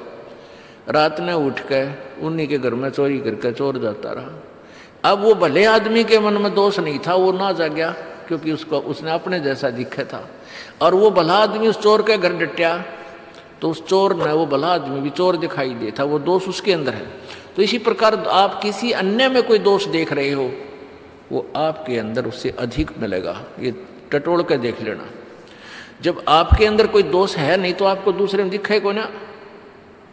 रात में उठ के, उन्हीं के घर में चोरी करके चोर जाता रहा। अब वो भले आदमी के मन में दोष नहीं था, वो ना जा गया क्योंकि उसको, उसने अपने जैसा दिखा था। और वो भला आदमी उस चोर के घर डटिया तो उस चोर ने, वो भला आदमी भी चोर दिखाई दे था, वो दोष उसके अंदर है। तो इसी प्रकार आप किसी अन्य में कोई दोष देख रहे हो, वो आपके अंदर उससे अधिक मिलेगा। ये टटोल कर देख लेना। जब आपके अंदर कोई दोष है नहीं तो आपको दूसरे में दिखे को ना।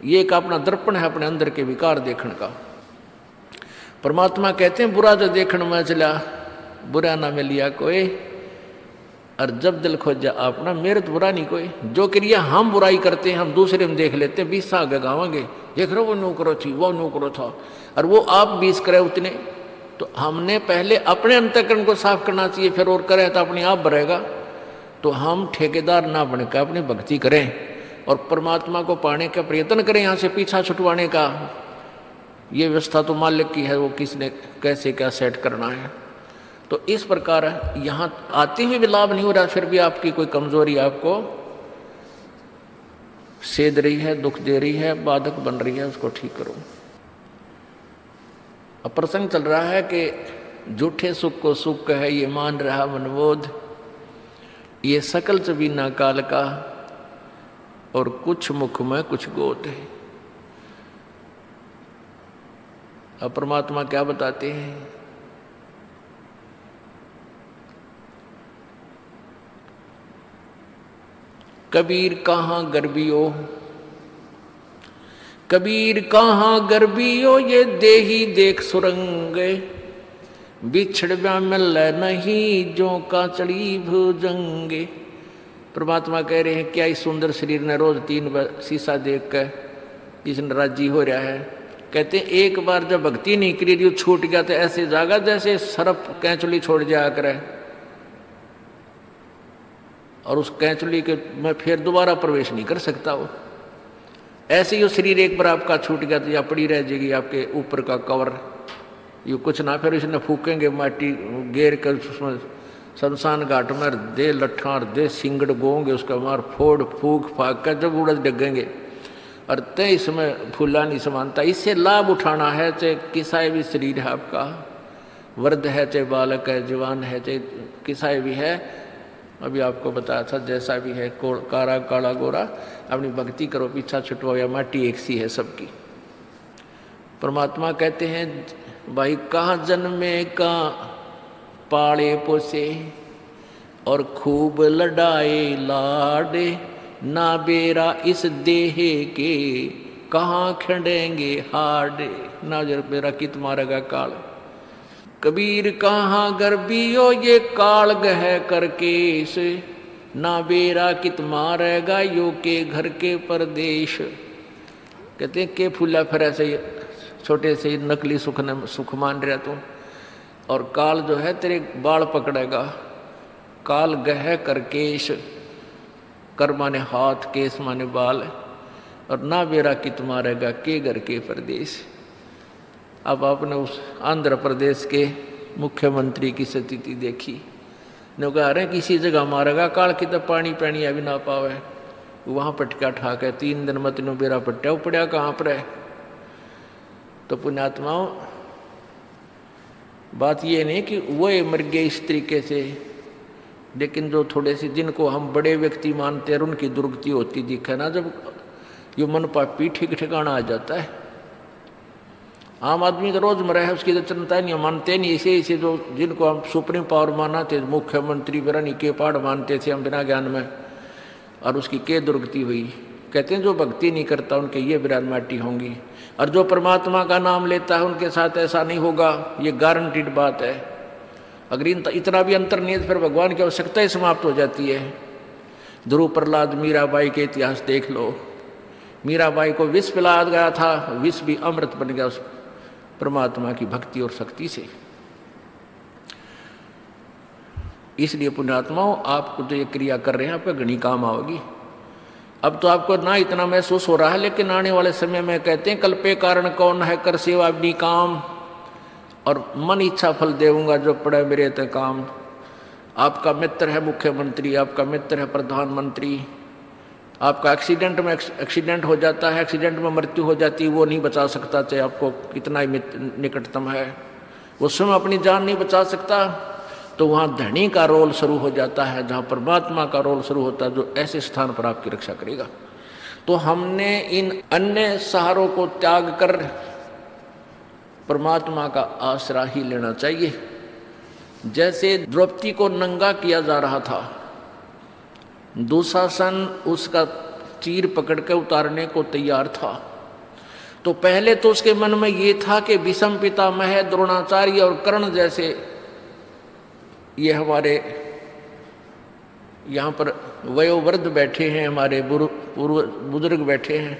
ये एक अपना दर्पण है अपने अंदर के विकार देखने का। परमात्मा कहते हैं, बुरा जो देखने में चला बुरा ना मिलिया कोई, और जब दिल खोज जा अपना, मेरे तो बुरा नहीं कोई। जो क्रिया हम बुराई करते हैं, हम दूसरे में देख लेते हैं, बीस आगे गावांगे, देख रहे वो नौकरो थी, वो नौकरो था, और वो आप बीस करे उतने। तो हमने पहले अपने अंतकरण को साफ़ करना चाहिए, फिर और करें तो अपने आप बढ़ेगा तो हम ठेकेदार ना बनकर अपनी भक्ति करें और परमात्मा को पाने का प्रयत्न करें, यहाँ से पीछा छुटवाने का। ये व्यवस्था तो मालिक की है, वो किसने कैसे क्या सेट करना है। तो इस प्रकार यहाँ आते हुए भी लाभ नहीं हो रहा, फिर भी आपकी कोई कमज़ोरी आपको सेध रही है, दुख दे रही है, बाधक बन रही है, उसको ठीक करो। अब प्रसंग चल रहा है कि झूठे सुख को सुख है ये मान रहा मनबोध। ये सकल चबीना काल का और कुछ मुख में कुछ गोत है। अब परमात्मा क्या बताते हैं? कबीर कहाँ गर्बियो कबीर कहाँ गर्बियो ये देही देख सुरंगे। बिछड़ मिल नहीं जो का चढ़ी भुजंगे। परमात्मा कह रहे हैं, क्या इस सुंदर शरीर ने रोज तीन बार शीशा देख कर इसने राज़ी हो रहा है? कहते एक बार जब भक्ति नहीं करी छूट गया तो ऐसे जागा जैसे सरफ कैचुली छोड़ जाया करे। और उस कैचुली के में फिर दोबारा प्रवेश नहीं कर सकता वो ऐसे ही शरीर एक बार आपका छूट गया तो या पड़ी रह जाएगी, आपके ऊपर का कवर। ये कुछ ना, फिर इसने फूकेंगे, माटी गेर कर उसमें शमशान घाट में, दे लट्ठा और दे सिंगड़ बोंगे, उसका मार फोड़, फूक, फाक कर, जब उड़द डगेंगे। और तय इसमें फूला नहीं समानता, इससे लाभ उठाना है, चाहे किसाए भी शरीर है आपका। वृद्ध है, चाहे बालक है, जवान है, चाहे किसाए भी है अभी आपको बताया था, जैसा भी है कारा, काला गोरा, अपनी भक्ति करो, पीछा छुटवाओ, या माटी एक सी है सबकी। परमात्मा कहते हैं, भाई, कहाँ जन्मे का पाले पोसे, और खूब लड़ाए, लाडे, ना बेरा इस देहे के, कहाँ खड़ेंगे हाडे। ना जर बेरा कित मारेगा काल। कबीर कहाँ गर्बियो ये काल गह करके से? ना बेरा कित मारेगा यो के घर के परदेश। कहते हैं, के फूला फिर ऐसे छोटे से नकली सुख न, सुख मान रहा तू? और काल जो है तेरे बाल पकड़ेगा। काल गह कर केश कर माने हाथ, केस माने बाल और ना बेरा कि तुम्हारेगा के घर के प्रदेश? अब आपने उस आंध्र प्रदेश के मुख्यमंत्री की स्थिति देखी। ने कह रहे किसी जगह मारेगा, काल की तो पानी पानी अभी ना पावे। वहाँ पटका ठाक है तीन दिन मत नो बेरा पट्टा पड़ा कहाँ पर है? तो पुण्यात्माओं बात ये नहीं कि वो मर गए इस तरीके से, लेकिन जो थोड़े से जिनको हम बड़े व्यक्ति मानते हैं उनकी दुर्गति होती दिखे ना, जब ये मन पापी ठीक ठिकाना आ जाता है। आम आदमी तो रोज़मर्रा है, उसकी तो चिंता नहीं मानते नहीं ऐसे ऐसे जो जिनको हम सुप्रीम पावर माना थे मुख्यमंत्री बिरानी के पाड़ मानते थे हम बिना ज्ञान में। और उसकी के दुर्गति हुई। कहते हैं, जो भक्ति नहीं करता, उनके ये बिरान माटी होंगी। और जो परमात्मा का नाम लेता है, उनके साथ ऐसा नहीं होगा। ये गारंटीड बात है। अगर इन इतना भी अंतर नहीं है तो फिर भगवान की आवश्यकता ही समाप्त हो जाती है। ध्रुव प्रहलाद मीराबाई के इतिहास देख लो। मीराबाई को विष पिलाया गया था, विष भी अमृत बन गया, उस परमात्मा की भक्ति और शक्ति से। इसलिए पुण्यात्माओं आप जो ये क्रिया कर रहे हैं, आपका घनी काम आओगी। अब तो आपको ना इतना महसूस हो रहा है, लेकिन आने वाले समय में कहते हैं, कल्पे कारण कौन है, कर सेवा अपनी काम। और मन इच्छा फल देऊँगा, जो पड़े मेरे ते काम। आपका मित्र है मुख्यमंत्री, आपका मित्र है प्रधानमंत्री। आपका एक्सीडेंट में एक्सीडेंट हो जाता है एक्सीडेंट में मृत्यु हो जाती है, वो नहीं बचा सकता, चाहे आपको कितना ही निकटतम है। वो स्वयं अपनी जान नहीं बचा सकता तो वहाँ धनी का रोल शुरू हो जाता है, जहाँ परमात्मा का रोल शुरू होता है, जो ऐसे स्थान पर आपकी रक्षा करेगा। तो हमने इन अन्य सहारों को त्याग कर परमात्मा का आसरा ही लेना चाहिए। जैसे द्रौपदी को नंगा किया जा रहा था दुशासन उसका चीर पकड़ के उतारने को तैयार था। तो पहले तो उसके मन में ये था कि विषम पिता मह द्रोणाचार्य और कर्ण जैसे ये हमारे यहाँ पर वयोवृद्ध बैठे हैं, हमारे पूर्व बुज़ुर्ग बैठे हैं।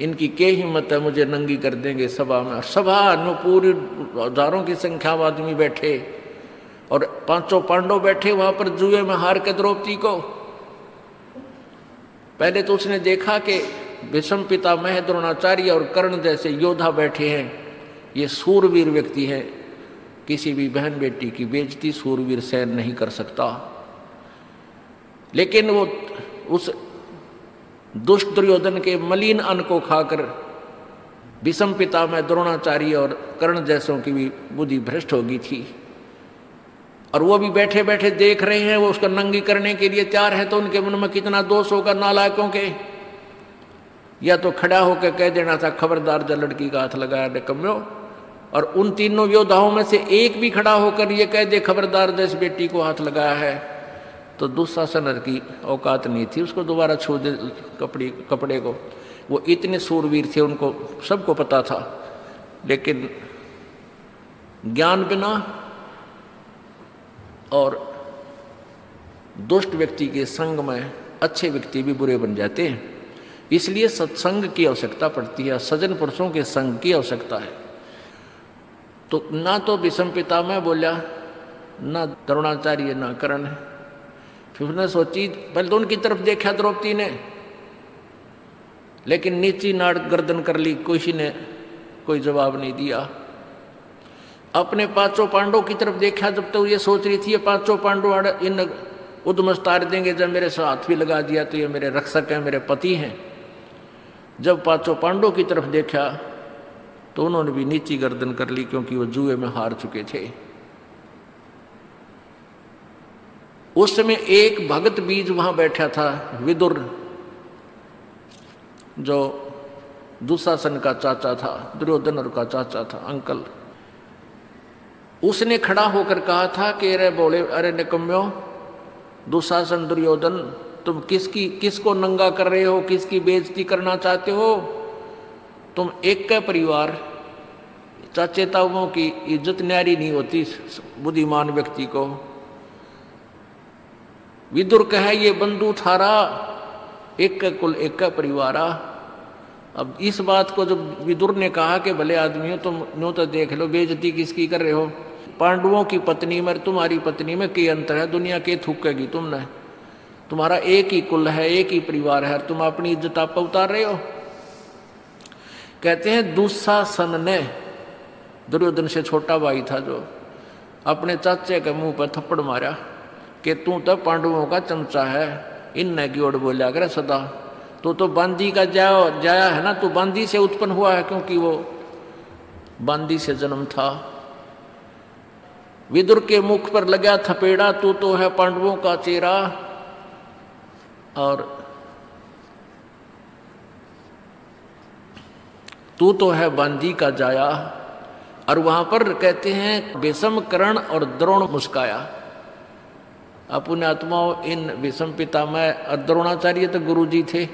इनकी के हिम्मत है, मुझे नंगी कर देंगे सभा में। सभा नो पूरी हज़ारों की संख्या में आदमी बैठे। और पाँचों पांडव बैठे वहाँ पर जुए में हार के द्रौपदी को। पहले तो उसने देखा कि विषम पिता मह द्रोणाचार्य और कर्ण जैसे योद्धा बैठे हैं। ये सूरवीर व्यक्ति है। किसी भी बहन बेटी की बेजती सूरवीर सहन नहीं कर सकता। लेकिन वो उस दुष्ट दुर्योधन के मलिन अन्न को खाकर विषम पिता में द्रोणाचार्य और कर्ण जैसों की भी बुद्धि भ्रष्ट हो गई थी। और वो भी बैठे बैठे देख रहे हैं, वो उसका नंगी करने के लिए तैयार है तो उनके मन में कितना दोष होगा नालायकों के। या तो खड़ा होकर कह देना था, खबरदार जब लड़की का हाथ लगाया निकम्यो और उन तीनों योद्धाओं में से एक भी खड़ा होकर ये कह दे, खबरदार जिस बेटी को हाथ लगाया है। तो दुशासन की औकात नहीं थी, उसको दोबारा छू दे, कपड़े कपड़े को। वो इतने सूरवीर थे, उनको सबको पता था। लेकिन ज्ञान बिना और दुष्ट व्यक्ति के संग में अच्छे व्यक्ति भी बुरे बन जाते हैं। इसलिए सत्संग की आवश्यकता पड़ती है सजन पुरुषों के संग की आवश्यकता है। तो ना तो विषम पिता में बोला, ना द्रोणाचार्य ना करण है। फिर उसने सोची, पहले तो उनकी तरफ़ देखा द्रौपदी ने। लेकिन नीची नाड़ गर्दन कर ली किसी ने कोई जवाब नहीं दिया। अपने पाँचों पांडवों की तरफ़ देखा जब तक तो ये सोच रही थी, ये पाँचों पांडव इन उद्म तार देंगे, जब मेरे साथ भी लगा दिया तो ये मेरे रक्षक हैं, मेरे पति हैं। जब पाँचों पांडवों की तरफ़ देखा तो उन्होंने भी नीची गर्दन कर ली, क्योंकि वो जुए में हार चुके थे। उस समय एक भगत बीज वहाँ बैठा था, विदुर, जो दुशासन का चाचा था, दुर्योधन का चाचा था, अंकल। उसने खड़ा होकर कहा था कि, अरे बोले अरे निकम्यो दुशासन दुर्योधन तुम किसकी, किसको नंगा कर रहे हो, किसकी बेइज्जती करना चाहते हो? तुम एक का परिवार, चाचे ताओं की इज़्ज़त न्यारी नहीं होती बुद्धिमान व्यक्ति को। विदुर कहे, ये बंधु थारा, एक का कुल एक का परिवार। अब इस बात को जब विदुर ने कहा कि, भले आदमियों, तुम नो तो देख लो बेजती किसकी कर रहे हो? पांडवों की पत्नी में, तुम्हारी पत्नी में के अंतर है, दुनिया के थूकेगी तुमने तुम्हारा एक ही कुल है, एक ही परिवार है तुम अपनी इज़्ज़त आप उतार रहे हो। कहते हैं दुस्सासन ने, दुर्योधन से छोटा भाई था जो, अपने चाचे के मुँह पर थप्पड़ मारा, कि तू तो पांडवों का चमचा है इन की ओर बोलिया करे सदा तो तो बांदी का जाया जाया है ना तो बांदी से उत्पन्न हुआ है, क्योंकि वो बांदी से जन्म था। विदुर के मुख पर लगा थपेड़ा, तू तो है पांडवों का चेहरा और तू तो है बांदी का जाया। और वहाँ पर कहते हैं विषम करण और द्रोण मुस्काया। अपने आत्माओं इन विषम पिता में द्रोणाचार्य तो गुरु जी थे।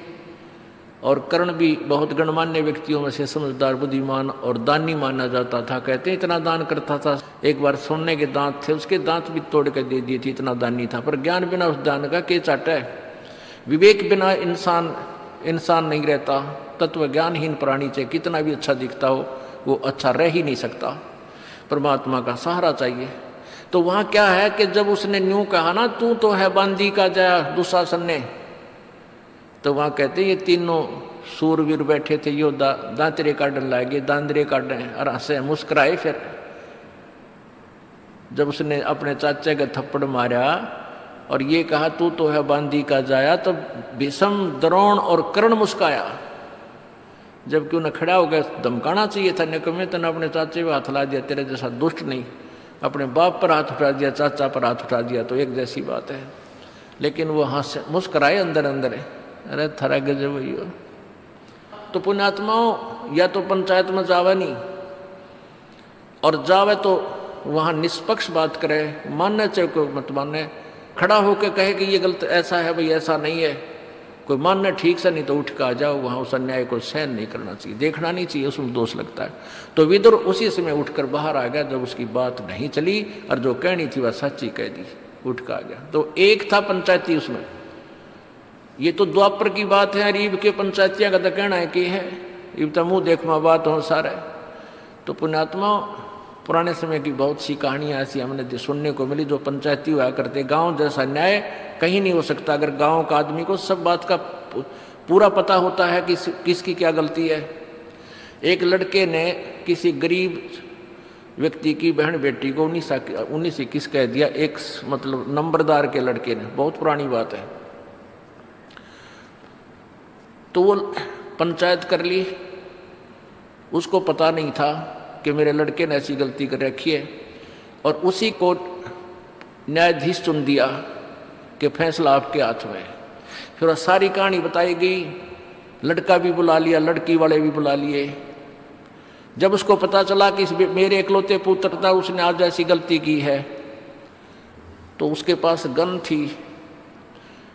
और कर्ण भी बहुत गणमान्य व्यक्तियों में से समझदार, बुद्धिमान और दानी माना जाता था। कहते, इतना दान करता था, एक बार सोने के दांत थे, उसके दांत भी तोड़ कर दे दिए थे, इतना दानी था। पर ज्ञान बिना उस दान का के चाट है? विवेक बिना इंसान इंसान नहीं रहता। तत्व ज्ञानहीन प्राणी चाहे कितना भी अच्छा दिखता हो, वो अच्छा रह ही नहीं सकता। परमात्मा का सहारा चाहिए। तो वहाँ क्या है कि जब उसने न्यू कहा ना, तू तो है बांदी का जया, दुशासन ने तो वहाँ कहते ये तीनों सूरवीर बैठे थे यो दा, दांतरे काटने लागे दांदरे काटने और हंसे मुस्कुराए फिर। जब उसने अपने चाचे का थप्पड़ मारा और ये कहा तू तो है बांदी का जाया तो भीषम द्रोण और कर्ण मुस्काया। जबकि उन्हें खड़ा हो गया धमकाना चाहिए था निकमे तो अपने चाचे पे हाथ ला दिया तेरे जैसा दुष्ट नहीं। अपने बाप पर हाथ उठा दिया चाचा पर हाथ उठा दिया तो एक जैसी बात है। लेकिन वो हाथ से मुस्कराए अंदर अंदर अरे थरा गजब हो तो पुण्यात्माओं, या तो पंचायत में जावे नहीं, और जावे तो वहाँ निष्पक्ष बात करे, मानने चाहे कोई मत मानने, खड़ा होकर कहे कि ये गलत ऐसा है भाई, ऐसा नहीं है। कोई मानना ठीक से नहीं तो उठ कर आ जाओ, वहाँ उस अन्याय को सहन नहीं करना चाहिए, देखना नहीं चाहिए, उसमें दोष लगता है। तो विदुर उसी समय उठकर बाहर आ गया, जब उसकी बात नहीं चली, और जो कहनी थी वह सच्ची कह दी, उठ कर आ गया। तो एक था पंचायती उसमें। ये तो द्वापर की बात है, अरीब के पंचायतिया का तो कहना है कि है। इब तो मुँह देख बात हो सारा। तो पुण्यात्मा, पुराने समय की बहुत सी कहानियाँ ऐसी हमने सुनने को मिली जो पंचायती हुआ करते। गाँव जैसा न्याय कहीं नहीं हो सकता। अगर गाँव का आदमी को सब बात का पूरा पता होता है कि किसकी क्या गलती है। एक लड़के ने किसी गरीब व्यक्ति की बहन बेटी को उन्नीस उन्नीस इक्कीस कह दिया। एक मतलब नंबरदार के लड़के ने। बहुत पुरानी बात है। तो वो पंचायत कर ली। उसको पता नहीं था कि मेरे लड़के ने ऐसी गलती कर रखी है और उसी को न्यायाधीश चुन दिया कि फैसला आपके हाथ में फिर सारी कहानी बताई गई। लड़का भी बुला लिया, लड़की वाले भी बुला लिए। जब उसको पता चला कि मेरे इकलौते पुत्र था, उसने आज ऐसी गलती की है तो उसके पास गन थी।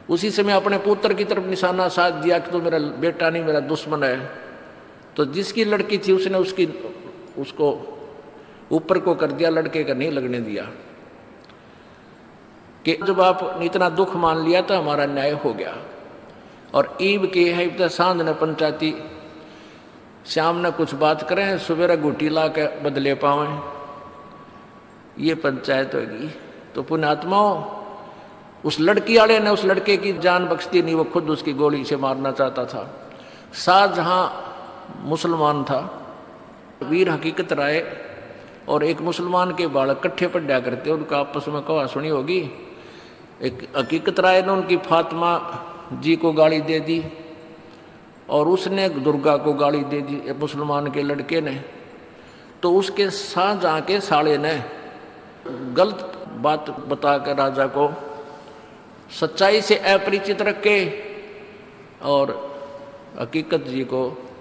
उसी समय अपने पुत्र की तरफ़ निशाना साध दिया कि तो मेरा बेटा नहीं, मेरा दुश्मन है। तो जिसकी लड़की थी, उसने उसकी, उसको ऊपर को कर दिया, लड़के का नहीं लगने दिया। कि जब आप इतना दुख मान लिया तो हमारा न्याय हो गया। और ईब के है साँझ ने पंचायती, शाम ने कुछ बात करें सवेरा गुटी ला के बदले पावे। ये पंचायत होगी। तो पुण्यात्माओं उस लड़की वाले ने उस लड़के की जान बख्शती नहीं, वो खुद उसकी गोली से मारना चाहता था। शाहजहां मुसलमान था, वीर हकीकत राय और एक मुसलमान के बालक कट्ठे पड्या करते, उनका आपस में कहा, सुनी होगी? एक हकीकत राय ने उनकी फातिमा जी को गाली दे दी और उसने दुर्गा को गाली दे दी, एक मुसलमान के लड़के ने। तो उसके शाहजहां के साले ने गलत बात बता कर राजा को सच्चाई से अपरिचित रखे। और हकीकत जी को,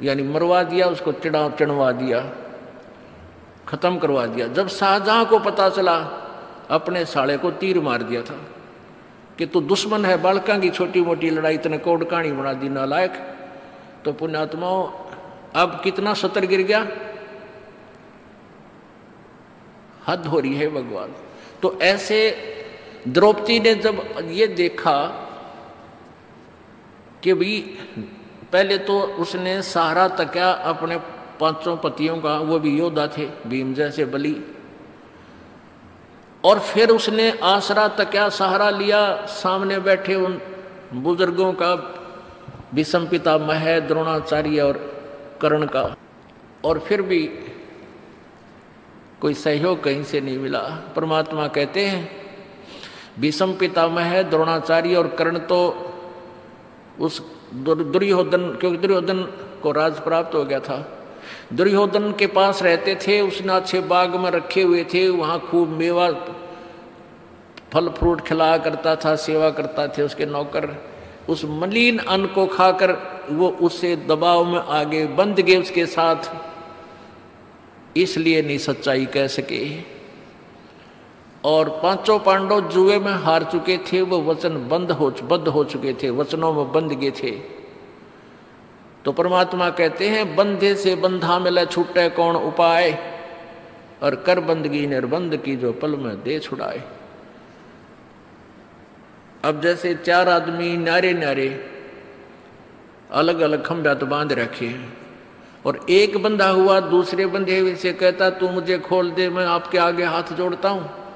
यानी मरवा दिया, उसको चढ़ा चढ़वा दिया, खत्म करवा दिया। जब शाहजहां को पता चला, अपने साले को तीर मार दिया था कि तू दुश्मन है, बालका की छोटी मोटी लड़ाई इतने कोड कहानी बना दी नालायक। तो पुण्यात्माओं, अब कितना सतर गिर गया? हद हो रही है भगवान। तो ऐसे द्रौपदी ने जब ये देखा कि भाई, पहले तो उसने सहारा तकिया अपने पाँचों पतियों का, वो भी योद्धा थे, भीम जैसे बलि। और फिर उसने आसरा तकिया सहारा लिया, सामने बैठे उन बुज़ुर्गों का विषम पिता मह, द्रोणाचार्य और कर्ण का। और फिर भी कोई सहयोग कहीं से नहीं मिला। परमात्मा कहते हैं भीषम पितामह द्रोणाचार्य और कर्ण तो उस दुर्योधन, क्योंकि दुर्योधन को राज प्राप्त हो गया था। दुर्योधन के पास रहते थे उसने अच्छे बाग में रखे हुए थे, वहाँ खूब मेवा, फल फ्रूट खिलाया करता था, सेवा करता थे उसके नौकर। उस मलिन अन्न को खाकर वो उससे दबाव में आगे बंद गए उसके साथ। इसलिए नहीं सच्चाई कह सके। और पाँचों पांडव जुए में हार चुके थे, वो वचन बंद हो बंद हो चुके थे, वचनों में बंद गए थे। तो परमात्मा कहते हैं, बंधे से बंधा मिला छूटे कौन उपाय, और कर बंदगी निर्बंध की जो पल में दे छुड़ाए अब जैसे चार आदमी नारे नारे अलग अलग खंभा तो बाँध रखे हैं, और एक बंधा हुआ दूसरे बंधे से कहता, तू मुझे खोल दे, मैं आपके आगे हाथ जोड़ता हूँ।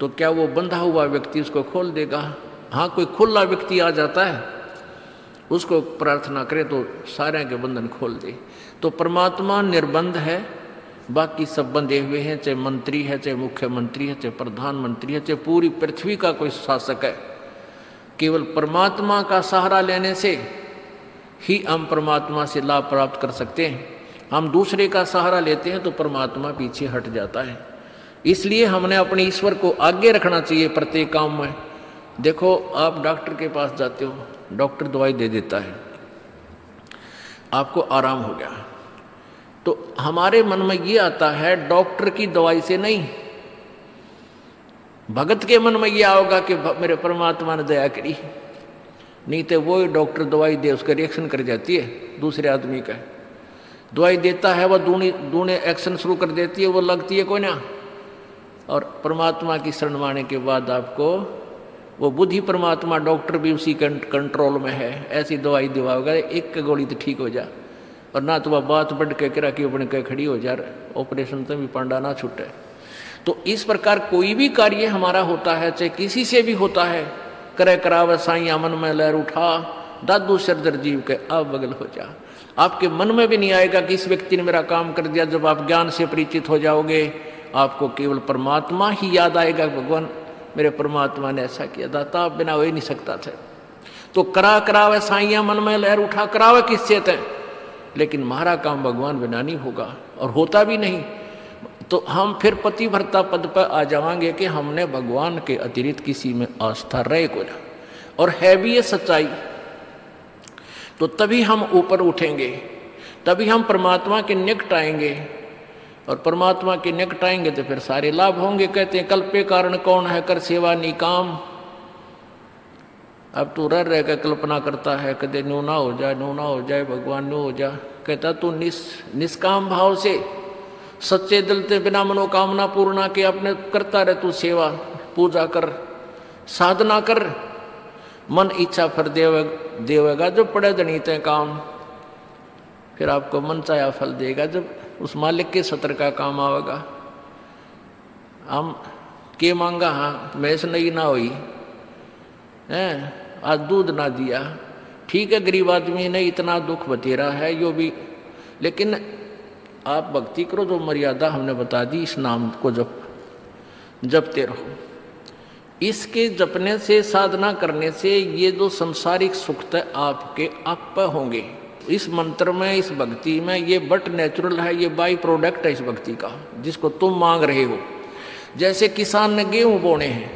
तो क्या वो बंधा हुआ व्यक्ति उसको खोल देगा? हाँ कोई खुला व्यक्ति आ जाता है, उसको प्रार्थना करे तो सारे के बंधन खोल दे। तो परमात्मा निर्बंध है, बाकी सब बंधे हुए हैं, चाहे मंत्री है, चाहे मुख्यमंत्री है, चाहे प्रधानमंत्री है, चाहे पूरी पृथ्वी का कोई शासक है। केवल परमात्मा का सहारा लेने से ही हम परमात्मा से लाभ प्राप्त कर सकते हैं। हम दूसरे का सहारा लेते हैं तो परमात्मा पीछे हट जाता है। इसलिए हमने अपने ईश्वर को आगे रखना चाहिए प्रत्येक काम में। देखो, आप डॉक्टर के पास जाते हो, डॉक्टर दवाई दे देता है। आपको आराम हो गया। तो हमारे मन में ये आता है, डॉक्टर की दवाई से नहीं। भगत के मन में ये आओगा कि मेरे परमात्मा ने दया करी। नहीं तो वो डॉक्टर दवाई दे, उसका रिएक्शन कर जाती है, दूसरे आदमी का। दवाई देता है वह दूनी, दूने एक्शन शुरू कर देती है, वो लगती है कोई ना। और परमात्मा की शरण माने के बाद आपको वो बुद्धि परमात्मा डॉक्टर भी उसी कंट्रोल में है। ऐसी दवाई दिवाओगा एक गोली तो ठीक हो जा। और ना तो वह बात बढ़ के करा कि अपने कह खड़ी हो जा, ऑपरेशन तो भी पांडा ना छूटे। तो इस प्रकार कोई भी कार्य हमारा होता है, चाहे किसी से भी होता है करे करावे साई मन में लहर उठा, दादू सरदर जीव के अब बगल हो जा। आपके मन में भी नहीं आएगा कि इस व्यक्ति ने मेरा काम कर दिया, जब आप ज्ञान से परिचित हो जाओगे आपको केवल परमात्मा ही याद आएगा, भगवान। मेरे परमात्मा ने ऐसा किया, दाता, आप बिना हो ही नहीं सकता था। तो करा करावे साइया मन में लहर उठा, करावे किससे थे? लेकिन हमारा काम भगवान बिना नहीं होगा, और होता भी नहीं। तो हम फिर पतिभरता पद पर आ जाएँगे कि हमने भगवान के अतिरिक्त किसी में आस्था रहे को ना। और है भी ये सच्चाई। तो तभी हम ऊपर उठेंगे, तभी हम परमात्मा के निकट आएँगे। और परमात्मा के निकट आएँगे तो फिर सारे लाभ होंगे, कहते हैं, कल्पे कारण कौन है कर सेवा निकाम। अब तू रह रह कर कल्पना करता है, कदे न्यू ना हो जाए न्यू ना हो जाए, भगवान न्यू हो जाए कहता, तू निस, निष्काम भाव से सच्चे दिल से बिना मनोकामना पूर्णा के अपने करता रहे तू सेवा, पूजा कर, साधना कर। मन इच्छा फिर देवे, देवेगा जो पड़े जनीते काम। फिर आपको मन चाया फल देगा जब उस मालिक के सत्र का काम आवेगा। हम के मांगा हाँ मैस नहीं ना हुई, है, आज दूध ना दिया। ठीक है, गरीब आदमी ने इतना दुख बतेरा है, यो भी। लेकिन आप भक्ति करो, जो मर्यादा हमने बता दी इस नाम को जप, जपते रहो। इसके जपने से, साधना करने से ये जो संसारिक सुख आपके आप पर होंगे। इस मंत्र में, इस भक्ति में, ये बट नेचुरल है, ये बाई प्रोडक्ट है इस भक्ति का, जिसको तुम मांग रहे हो। जैसे किसान ने गेहूँ बोने हैं,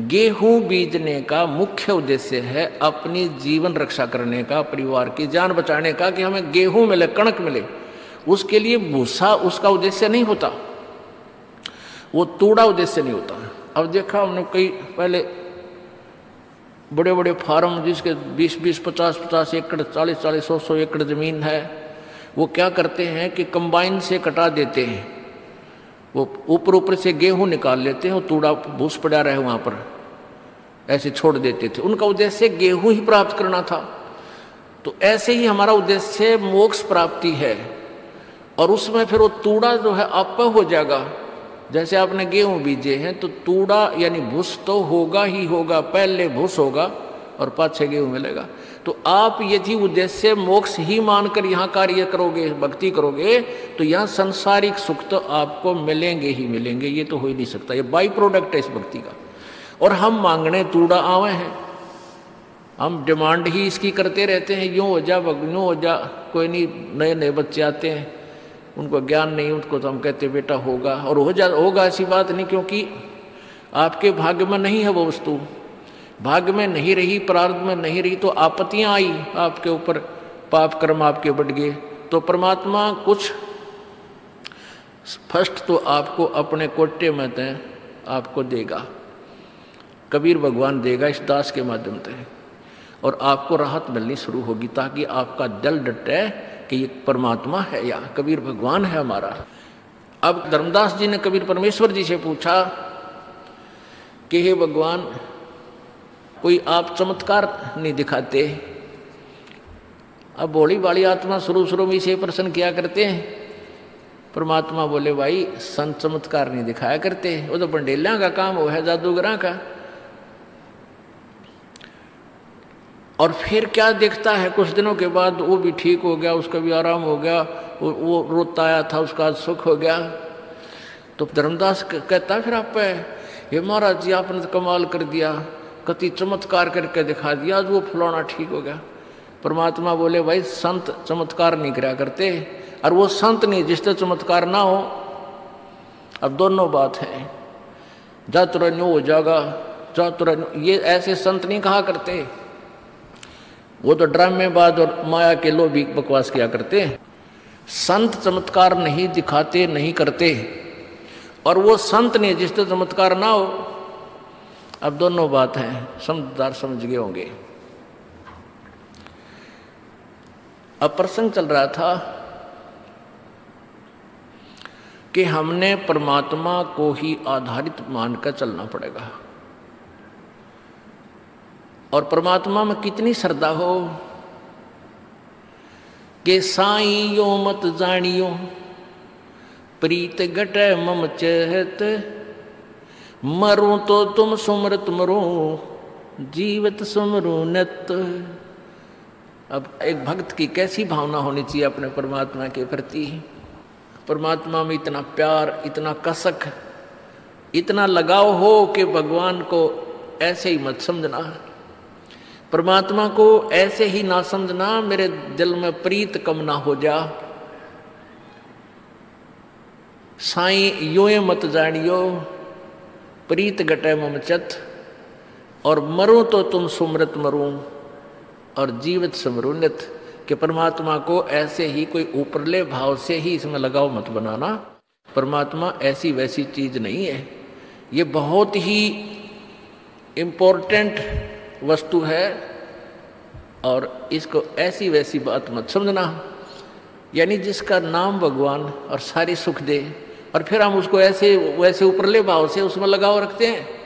गेहूँ बीजने का मुख्य उद्देश्य है अपनी जीवन रक्षा करने का, परिवार की जान बचाने का, कि हमें गेहूँ मिले, कणक मिले। उसके लिए भूसा उसका उद्देश्य नहीं होता, वो तूड़ा उद्देश्य नहीं होता। अब देखा हमने कई, पहले बड़े बड़े फार्म जिसके 20 20 50 50 एकड़ 40 40 सौ सौ एकड़ ज़मीन है, वो क्या करते हैं कि कंबाइन से कटा देते हैं। वो ऊपर ऊपर से गेहूँ निकाल लेते हैं और तूड़ा भूस पड़ा रहे वहाँ पर, ऐसे छोड़ देते थे। उनका उद्देश्य गेहूँ ही प्राप्त करना था। तो ऐसे ही हमारा उद्देश्य मोक्ष प्राप्ति है। और उसमें फिर वो तूड़ा जो है आप हो जाएगा। जैसे आपने गेहूँ बीजे हैं तो तूड़ा यानी भूस तो होगा ही होगा, पहले भूस होगा और पाछे गेहूँ मिलेगा। तो आप यदि उद्देश्य मोक्ष ही मानकर यहाँ कार्य करोगे, भक्ति करोगे तो यहाँ संसारिक सुख तो आपको मिलेंगे ही मिलेंगे, ये तो हो ही नहीं सकता। ये बाई प्रोडक्ट है इस भक्ति का। और हम मांगने तूड़ा आवे हैं। हम डिमांड ही इसकी करते रहते हैं, यूँ हो जा, यूँ हो जा, कोई नहीं नए नए बच्चे आते हैं। उनको ज्ञान नहीं, उनको तो हम कहते, बेटा, होगा। और हो जा, होगा ऐसी बात नहीं, क्योंकि आपके भाग्य में नहीं है वो वस्तु। भाग्य में नहीं रही प्रारंभ में नहीं रही तो आपत्तियाँ आई आपके ऊपर, पाप कर्म आपके बढ़ गए। तो परमात्मा कुछ फ़र्स्ट तो आपको अपने कोटे में तय आपको देगा। कबीर भगवान देगा इस दास के माध्यम से, और आपको राहत मिलनी शुरू होगी, ताकि आपका दल डटे कि ये परमात्मा है या कबीर भगवान है हमारा। अब धर्मदास जी ने कबीर परमेश्वर जी से पूछा कि हे भगवान, कोई आप चमत्कार नहीं दिखाते? अब भोली बाली आत्मा शुरू शुरू में इसे प्रश्न किया करते हैं। परमात्मा बोले, भाई, संत चमत्कार नहीं दिखाया करते। वो तो बंडेलिया का काम, वो है जादूगरा का। और फिर क्या देखता है? कुछ दिनों के बाद वो भी ठीक हो गया उसका भी आराम हो गया वो, रोता आया था उसका सुख हो गया। तो धर्मदास कहता फिर आप ये महाराज जी आपने तो कमाल कर दिया कति चमत्कार करके दिखा दिया आज वो फुलाना ठीक हो गया। परमात्मा बोले भाई संत चमत्कार नहीं करा करते और वो संत नहीं जिससे चमत्कार ना हो। अब दोनों बात है। जातुरन्यो हो जाएगा जातुरन्यो ये ऐसे संत नहीं कहा करते। वो तो ड्रामेबाज और माया के लोग भी बकवास किया करते हैं। संत चमत्कार नहीं दिखाते, नहीं करते। और वो संत नहीं जिससे चमत्कार ना हो, अब दोनों बात हैं, समझदार समझ गए होंगे। अब प्रसंग चल रहा था कि हमने परमात्मा को ही आधारित मानकर चलना पड़ेगा। और परमात्मा में कितनी श्रद्धा हो? के साई यो मत जानियो प्रीत घट मम चहत, मरूं तो तुम सुमृत मरो, जीवत सुमरो नत। अब एक भक्त की कैसी भावना होनी चाहिए अपने परमात्मा के प्रति? परमात्मा में इतना प्यार, इतना कसक, इतना लगाव हो कि भगवान को ऐसे ही मत समझना। परमात्मा को ऐसे ही ना समझना मेरे दिल में प्रीत कम ना हो जा। साई यो मत जानियो, प्रीत घटे ममचत और मरूं तो तुम सुमृत मरूं, और जीवित समरुन्नत, कि परमात्मा को ऐसे ही कोई ऊपरले भाव से ही इसमें लगाव मत बनाना। परमात्मा ऐसी वैसी चीज़ नहीं है। ये बहुत ही इम्पोर्टेंट वस्तु है और इसको ऐसी वैसी बात मत समझना। यानी जिसका नाम भगवान और सारी सुख दे, और फिर हम उसको ऐसे, वैसे ऊपरले भाव से उसमें लगाव रखते हैं।